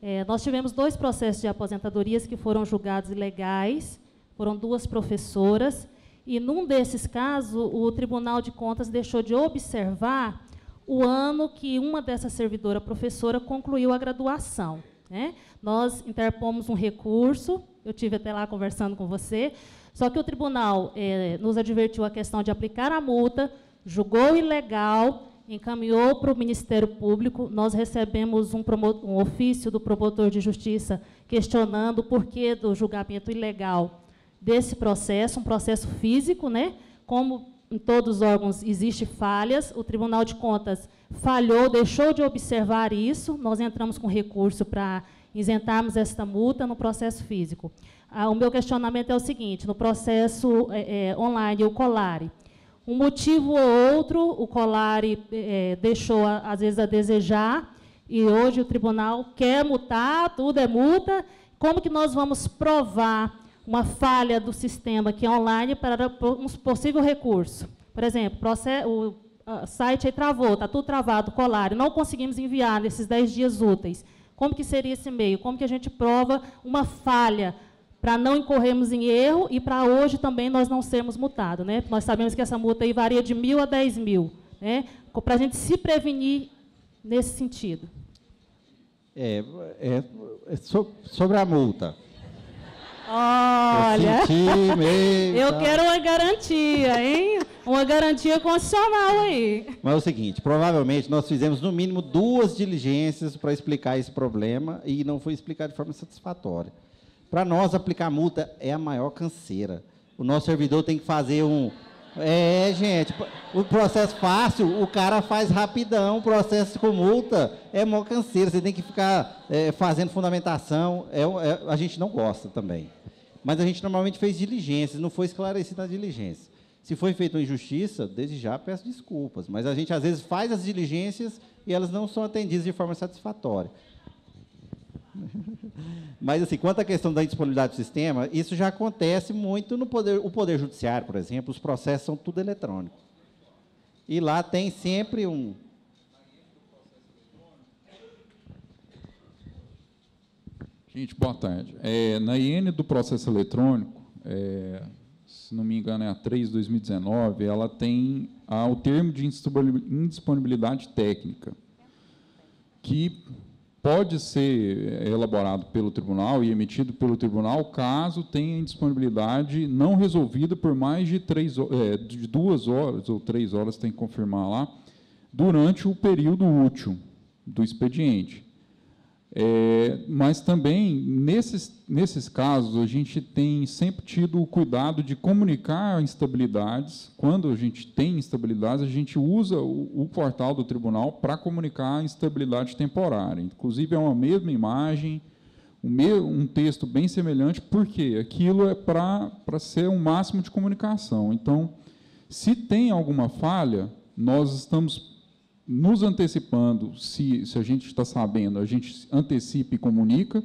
Speaker 12: É, nós tivemos dois processos de aposentadorias que foram julgados ilegais, foram duas professoras, e num desses casos, o Tribunal de Contas deixou de observar o ano que uma dessas servidoras professora concluiu a graduação. Né? Nós interpomos um recurso, eu tive até lá conversando com você, só que o tribunal é, nos advertiu a questão de aplicar a multa, julgou ilegal, encaminhou para o Ministério Público. Nós recebemos um, um, ofício do promotor de justiça questionando o porquê do julgamento ilegal desse processo, um processo físico, né? Como em todos os órgãos existe falhas, o Tribunal de Contas falhou, deixou de observar isso, nós entramos com recurso para isentarmos esta multa no processo físico. Ah, o meu questionamento é o seguinte, no processo é, é, online, o Colare, um motivo ou outro, o Colare é, deixou, às vezes, a desejar, e hoje o tribunal quer multar, tudo é multa, como que nós vamos provar uma falha do sistema que é online para um possível recurso. Por exemplo, o site aí travou, está tudo travado, colar, não conseguimos enviar nesses 10 dias úteis. Como que seria esse meio? Como que a gente prova uma falha para não incorrermos em erro e para hoje também nós não sermos multados? Né? Nós sabemos que essa multa aí varia de mil a 10 mil. Né? Para a gente se prevenir nesse sentido.
Speaker 1: É, é, é sobre a multa.
Speaker 12: Olha, eu, eu quero uma garantia, hein? Uma garantia constitucional aí.
Speaker 1: Mas é o seguinte, provavelmente nós fizemos no mínimo duas diligências para explicar esse problema e não foi explicado de forma satisfatória. Para nós, aplicar multa é a maior canseira. O nosso servidor tem que fazer um. É, gente, o processo fácil, o cara faz rapidão, o processo com multa é maior canseira, você tem que ficar é, fazendo fundamentação, é, é, a gente não gosta também. Mas a gente normalmente fez diligências, não foi esclarecido na diligência. Se foi feita uma injustiça, desde já peço desculpas, mas a gente às vezes faz as diligências e elas não são atendidas de forma satisfatória. Mas, assim, quanto à questão da indisponibilidade do sistema, isso já acontece muito no poder, o Poder Judiciário, por exemplo, os processos são tudo eletrônico. E lá tem sempre um.
Speaker 13: Gente, boa tarde. É, na IN do processo eletrônico, é, se não me engano é a 3 de 2019, ela tem ah, o termo de indisponibilidade técnica, que pode ser elaborado pelo tribunal e emitido pelo tribunal caso tenha indisponibilidade não resolvida por mais de, três, é, de duas horas ou três horas, tem que confirmar lá, durante o período útil do expediente. É, mas também, nesses, nesses casos, a gente tem sempre tido o cuidado de comunicar instabilidades. Quando a gente tem instabilidades, a gente usa o, o portal do tribunal para comunicar a instabilidade temporária. Inclusive, é uma mesma imagem, um, texto bem semelhante, porque aquilo é para ser um máximo de comunicação. Então, se tem alguma falha, nós estamos nos antecipando, se, se a gente está sabendo, a gente antecipa e comunica,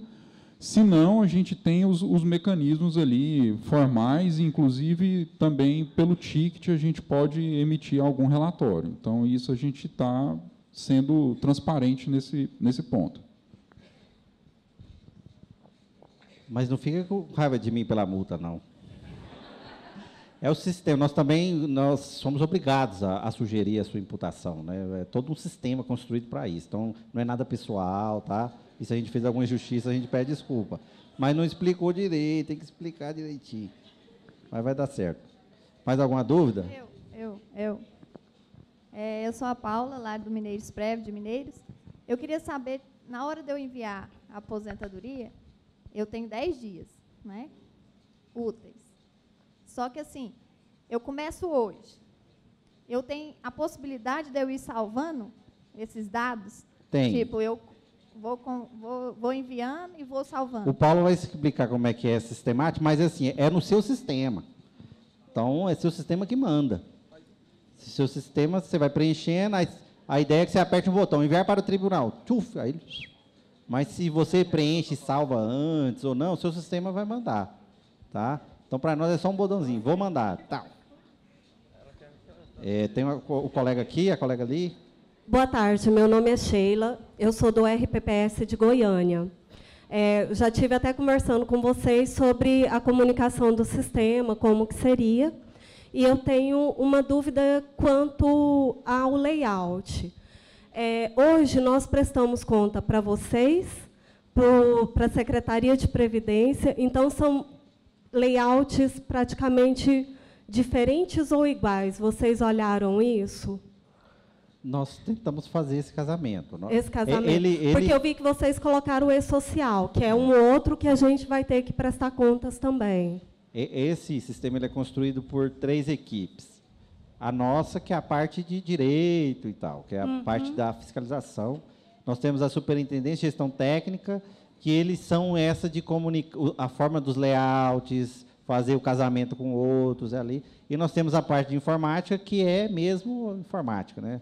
Speaker 13: se não, a gente tem os, os mecanismos ali formais, inclusive também pelo ticket a gente pode emitir algum relatório. Então, isso a gente está sendo transparente nesse, nesse ponto.
Speaker 1: Mas não fica com raiva de mim pela multa, não. É o sistema. Nós também nós somos obrigados a, a sugerir a sua imputação. Né? É todo um sistema construído para isso. Então, não é nada pessoal, tá? E se a gente fez alguma injustiça, a gente pede desculpa. Mas não explicou direito, tem que explicar direitinho. Mas vai dar certo. Mais alguma dúvida?
Speaker 14: Eu, eu, eu. É, eu sou a Paula, lá do Mineiros Prévio de Mineiros. Eu queria saber, na hora de eu enviar a aposentadoria, eu tenho 10 dias, né? Úteis. Só que assim, eu começo hoje. Eu tenho a possibilidade de eu ir salvando esses dados?
Speaker 1: Tem.
Speaker 14: Tipo, eu vou, com, vou, vou enviando e vou salvando.
Speaker 1: O Paulo vai explicar como é que é sistemático, mas assim, é no seu sistema. Então, é seu sistema que manda. Se seu sistema, você vai preenchendo, a, a ideia é que você aperte um botão, enviar para o tribunal. Tchuf, aí, mas se você preenche e salva antes ou não, seu sistema vai mandar. Tá? Então, para nós é só um botãozinho. Vou mandar. Tá. É, tem uma, o colega aqui, a colega ali.
Speaker 15: Boa tarde, meu nome é Sheila, eu sou do RPPS de Goiânia. É, já tive até conversando com vocês sobre a comunicação do sistema, como que seria, e eu tenho uma dúvida quanto ao layout. É, hoje nós prestamos conta para vocês, para a Secretaria de Previdência, então são layouts praticamente diferentes ou iguais. Vocês olharam isso?
Speaker 1: Nós tentamos fazer esse casamento.
Speaker 15: Esse casamento. Ele, ele... Porque eu vi que vocês colocaram o e-social, que é um outro que a gente vai ter que prestar contas também.
Speaker 1: Esse sistema ele é construído por três equipes. A nossa, que é a parte de direito e tal, que é a uhum. parte da fiscalização. Nós temos a superintendência de gestão técnica que eles são essa de comunicar a forma dos layouts, fazer o casamento com outros ali. E nós temos a parte de informática, que é mesmo informática. Né?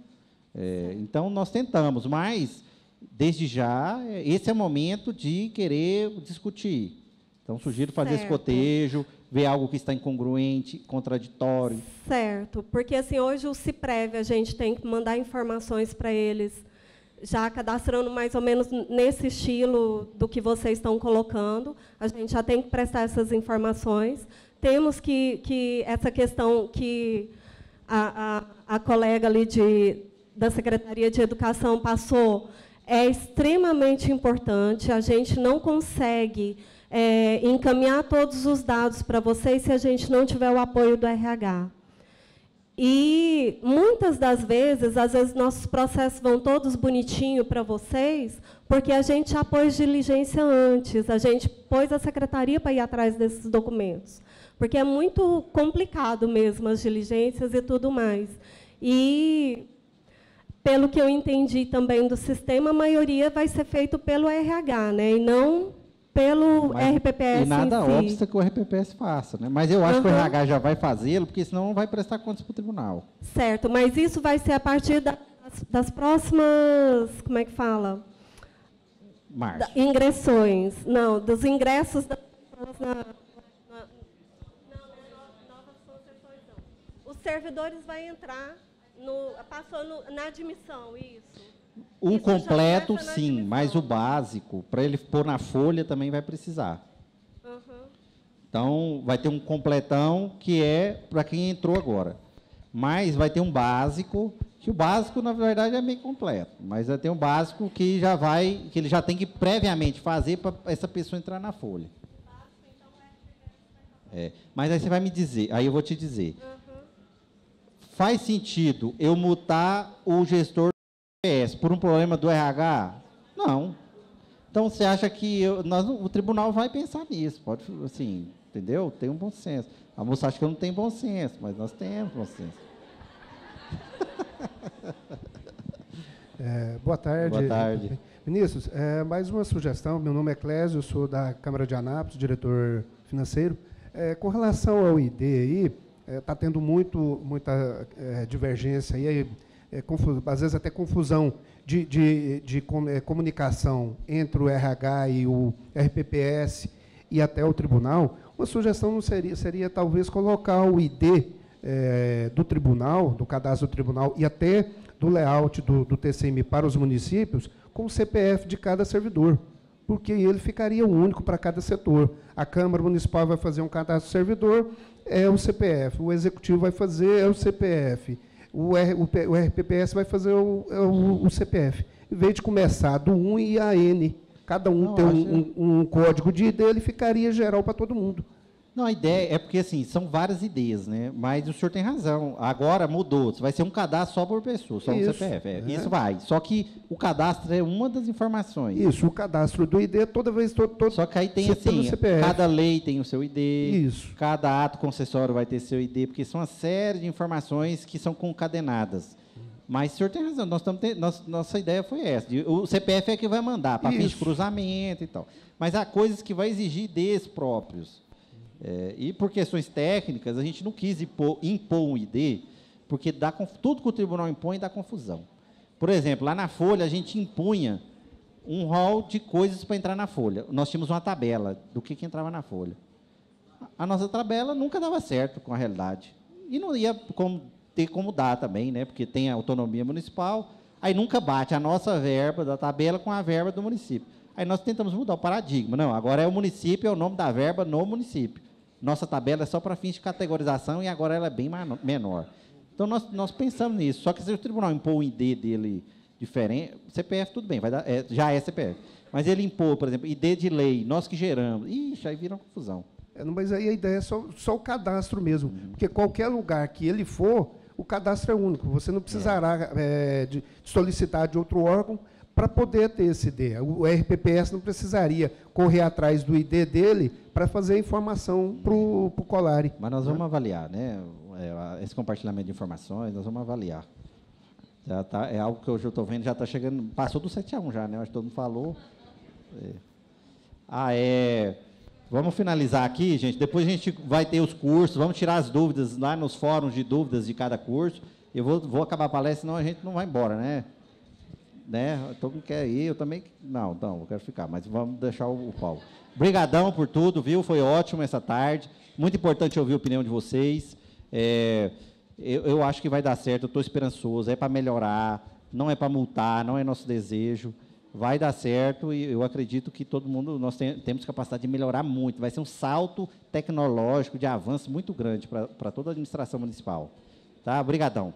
Speaker 1: É, então, nós tentamos, mas, desde já, esse é o momento de querer discutir. Então, sugiro fazer certo. esse cotejo, ver algo que está incongruente, contraditório.
Speaker 15: Certo, porque assim hoje o CIPREV a gente tem que mandar informações para eles já cadastrando mais ou menos nesse estilo do que vocês estão colocando. A gente já tem que prestar essas informações. Temos que, que essa questão que a, a, a colega ali de, da Secretaria de Educação passou é extremamente importante. A gente não consegue é, encaminhar todos os dados para vocês se a gente não tiver o apoio do RH. E muitas das vezes, às vezes nossos processos vão todos bonitinho para vocês, porque a gente já pôs diligência antes, a gente pôs a secretaria para ir atrás desses documentos. Porque é muito complicado mesmo as diligências e tudo mais. E, pelo que eu entendi também do sistema, a maioria vai ser feito pelo RH, né? e não pelo
Speaker 1: Mas-
Speaker 15: RPPS
Speaker 1: E nada
Speaker 15: si.
Speaker 1: obsta que o RPPS faça. Né? Mas eu acho que o. RH já vai fazê-lo, porque senão não vai prestar contas para o tribunal.
Speaker 15: Certo, mas isso vai ser a partir da- das, das próximas, como é que fala?
Speaker 1: Márcio.
Speaker 15: Da- ingressões. Não, dos ingressos das pessoas na, na- não, não é no- novas concessões, não. Os servidores vão entrar, no, passou no- na admissão, isso.
Speaker 1: O
Speaker 15: Isso
Speaker 1: completo,
Speaker 15: na
Speaker 1: sim, mas o básico, para ele pôr na folha, também vai precisar. Então, vai ter um completão que é para quem entrou agora. Mas vai ter um básico, que o básico, na verdade, é meio completo. Mas vai ter um básico que já vai, que ele já tem que previamente fazer para essa pessoa entrar na folha. É, mas aí você vai me dizer, aí eu vou te dizer. Faz sentido eu mutar o gestor PS por um problema do RH? Não. Então você acha que eu- nós o tribunal vai pensar nisso? Pode, assim, entendeu? Tem um bom senso. A moça acha que eu não tenho bom senso, mas nós temos bom senso.
Speaker 16: É, boa tarde.
Speaker 1: Boa tarde.
Speaker 16: Vinícius, é, mais uma sugestão. Meu nome é Clésio, eu sou da Câmara de Anápolis, diretor financeiro. É, com relação ao ID aí, está tendo muito, muita é, divergência aí, é, às vezes até confusão de, de, de é, comunicação entre o RH e o RPPS e até o tribunal. Uma sugestão seria, seria talvez colocar o ID eh, do tribunal, do cadastro do tribunal e até do layout do, do TCM para os municípios com o CPF de cada servidor, porque ele ficaria único para cada setor. A Câmara Municipal vai fazer um cadastro do servidor, é o CPF. O Executivo vai fazer, é o CPF. O, R, o, P- o RPPS vai fazer o, é o, o CPF. Em vez de começar do 1 e a N, cada um
Speaker 1: Não,
Speaker 16: tem um, um- um código de ID, ele ficaria geral para todo mundo.
Speaker 1: Não, a ideia é porque, assim, são várias ideias, né? Mas o senhor tem razão. Agora mudou. Vai ser um cadastro só por pessoa, só
Speaker 16: Isso,
Speaker 1: CPF. é.
Speaker 16: é.
Speaker 1: Isso vai. Só que o cadastro é uma das informações.
Speaker 16: Isso, o cadastro do ID toda vez todo, todo
Speaker 1: Só que aí tem assim, cada lei tem o seu ID,
Speaker 16: Isso.
Speaker 1: cada ato concessório vai ter seu ID, porque são uma série de informações que são concadenadas. Mas o senhor tem razão, nós te- nós- nossa ideia foi essa. de- O CPF é que vai mandar, para cruzamento e tal. Mas há coisas que vai exigir IDs próprios. É, e por questões técnicas, a gente não quis impor, impor um ID, porque dá, tudo que o tribunal impõe dá confusão. Por exemplo, lá na Folha, a gente impunha um rol de coisas para entrar na Folha. Nós tínhamos uma tabela do que, que entrava na Folha. A nossa tabela nunca dava certo com a realidade. E não ia como- ter como dar também, né? porque tem a autonomia municipal, aí nunca bate a nossa verba da tabela com a verba do município. Aí nós tentamos mudar o paradigma. Não, agora é o município, é o nome da verba no município. Nossa tabela é só para fins de categorização e agora ela é bem menor. Então nós, nós pensamos nisso. Só que se o tribunal impor um ID dele diferente, CPF tudo bem, vai dar, é, já é CPF. Mas ele impor, por exemplo, ID de lei, nós que geramos, ixi, aí vira uma confusão.
Speaker 16: É, mas aí a ideia é só, só o cadastro mesmo. Porque qualquer lugar que ele for, o cadastro é único. Você não precisará é, de solicitar de outro órgão para poder ter esse ID. O RPPS não precisaria correr atrás do ID dele para fazer a informação para o Colari.
Speaker 1: Mas nós vamos avaliar, né? É, Esse compartilhamento de informações, nós vamos avaliar. Já tá, é algo que hoje eu estou vendo, já está chegando, passou do 7 a 1 já, né? Acho que todo mundo falou. É. Ah, é. Vamos finalizar aqui, gente. Depois a gente vai ter os cursos, vamos tirar as dúvidas lá nos fóruns de dúvidas de cada curso. Eu vou, vou acabar a palestra, senão a gente não vai embora, né? Né? Todo mundo quer ir, eu também. Não, não, eu quero ficar, mas vamos deixar o, o Paulo. Obrigadão por tudo, viu? Foi ótimo essa tarde. Muito importante ouvir a opinião de vocês. É, eu, eu acho que vai dar certo, eu estou esperançoso. É para melhorar, não é para multar, não é nosso desejo. Vai dar certo e eu acredito que todo mundo, nós tem- temos capacidade de melhorar muito. Vai ser um salto tecnológico de avanço muito grande para toda a administração municipal. Tá? Obrigadão.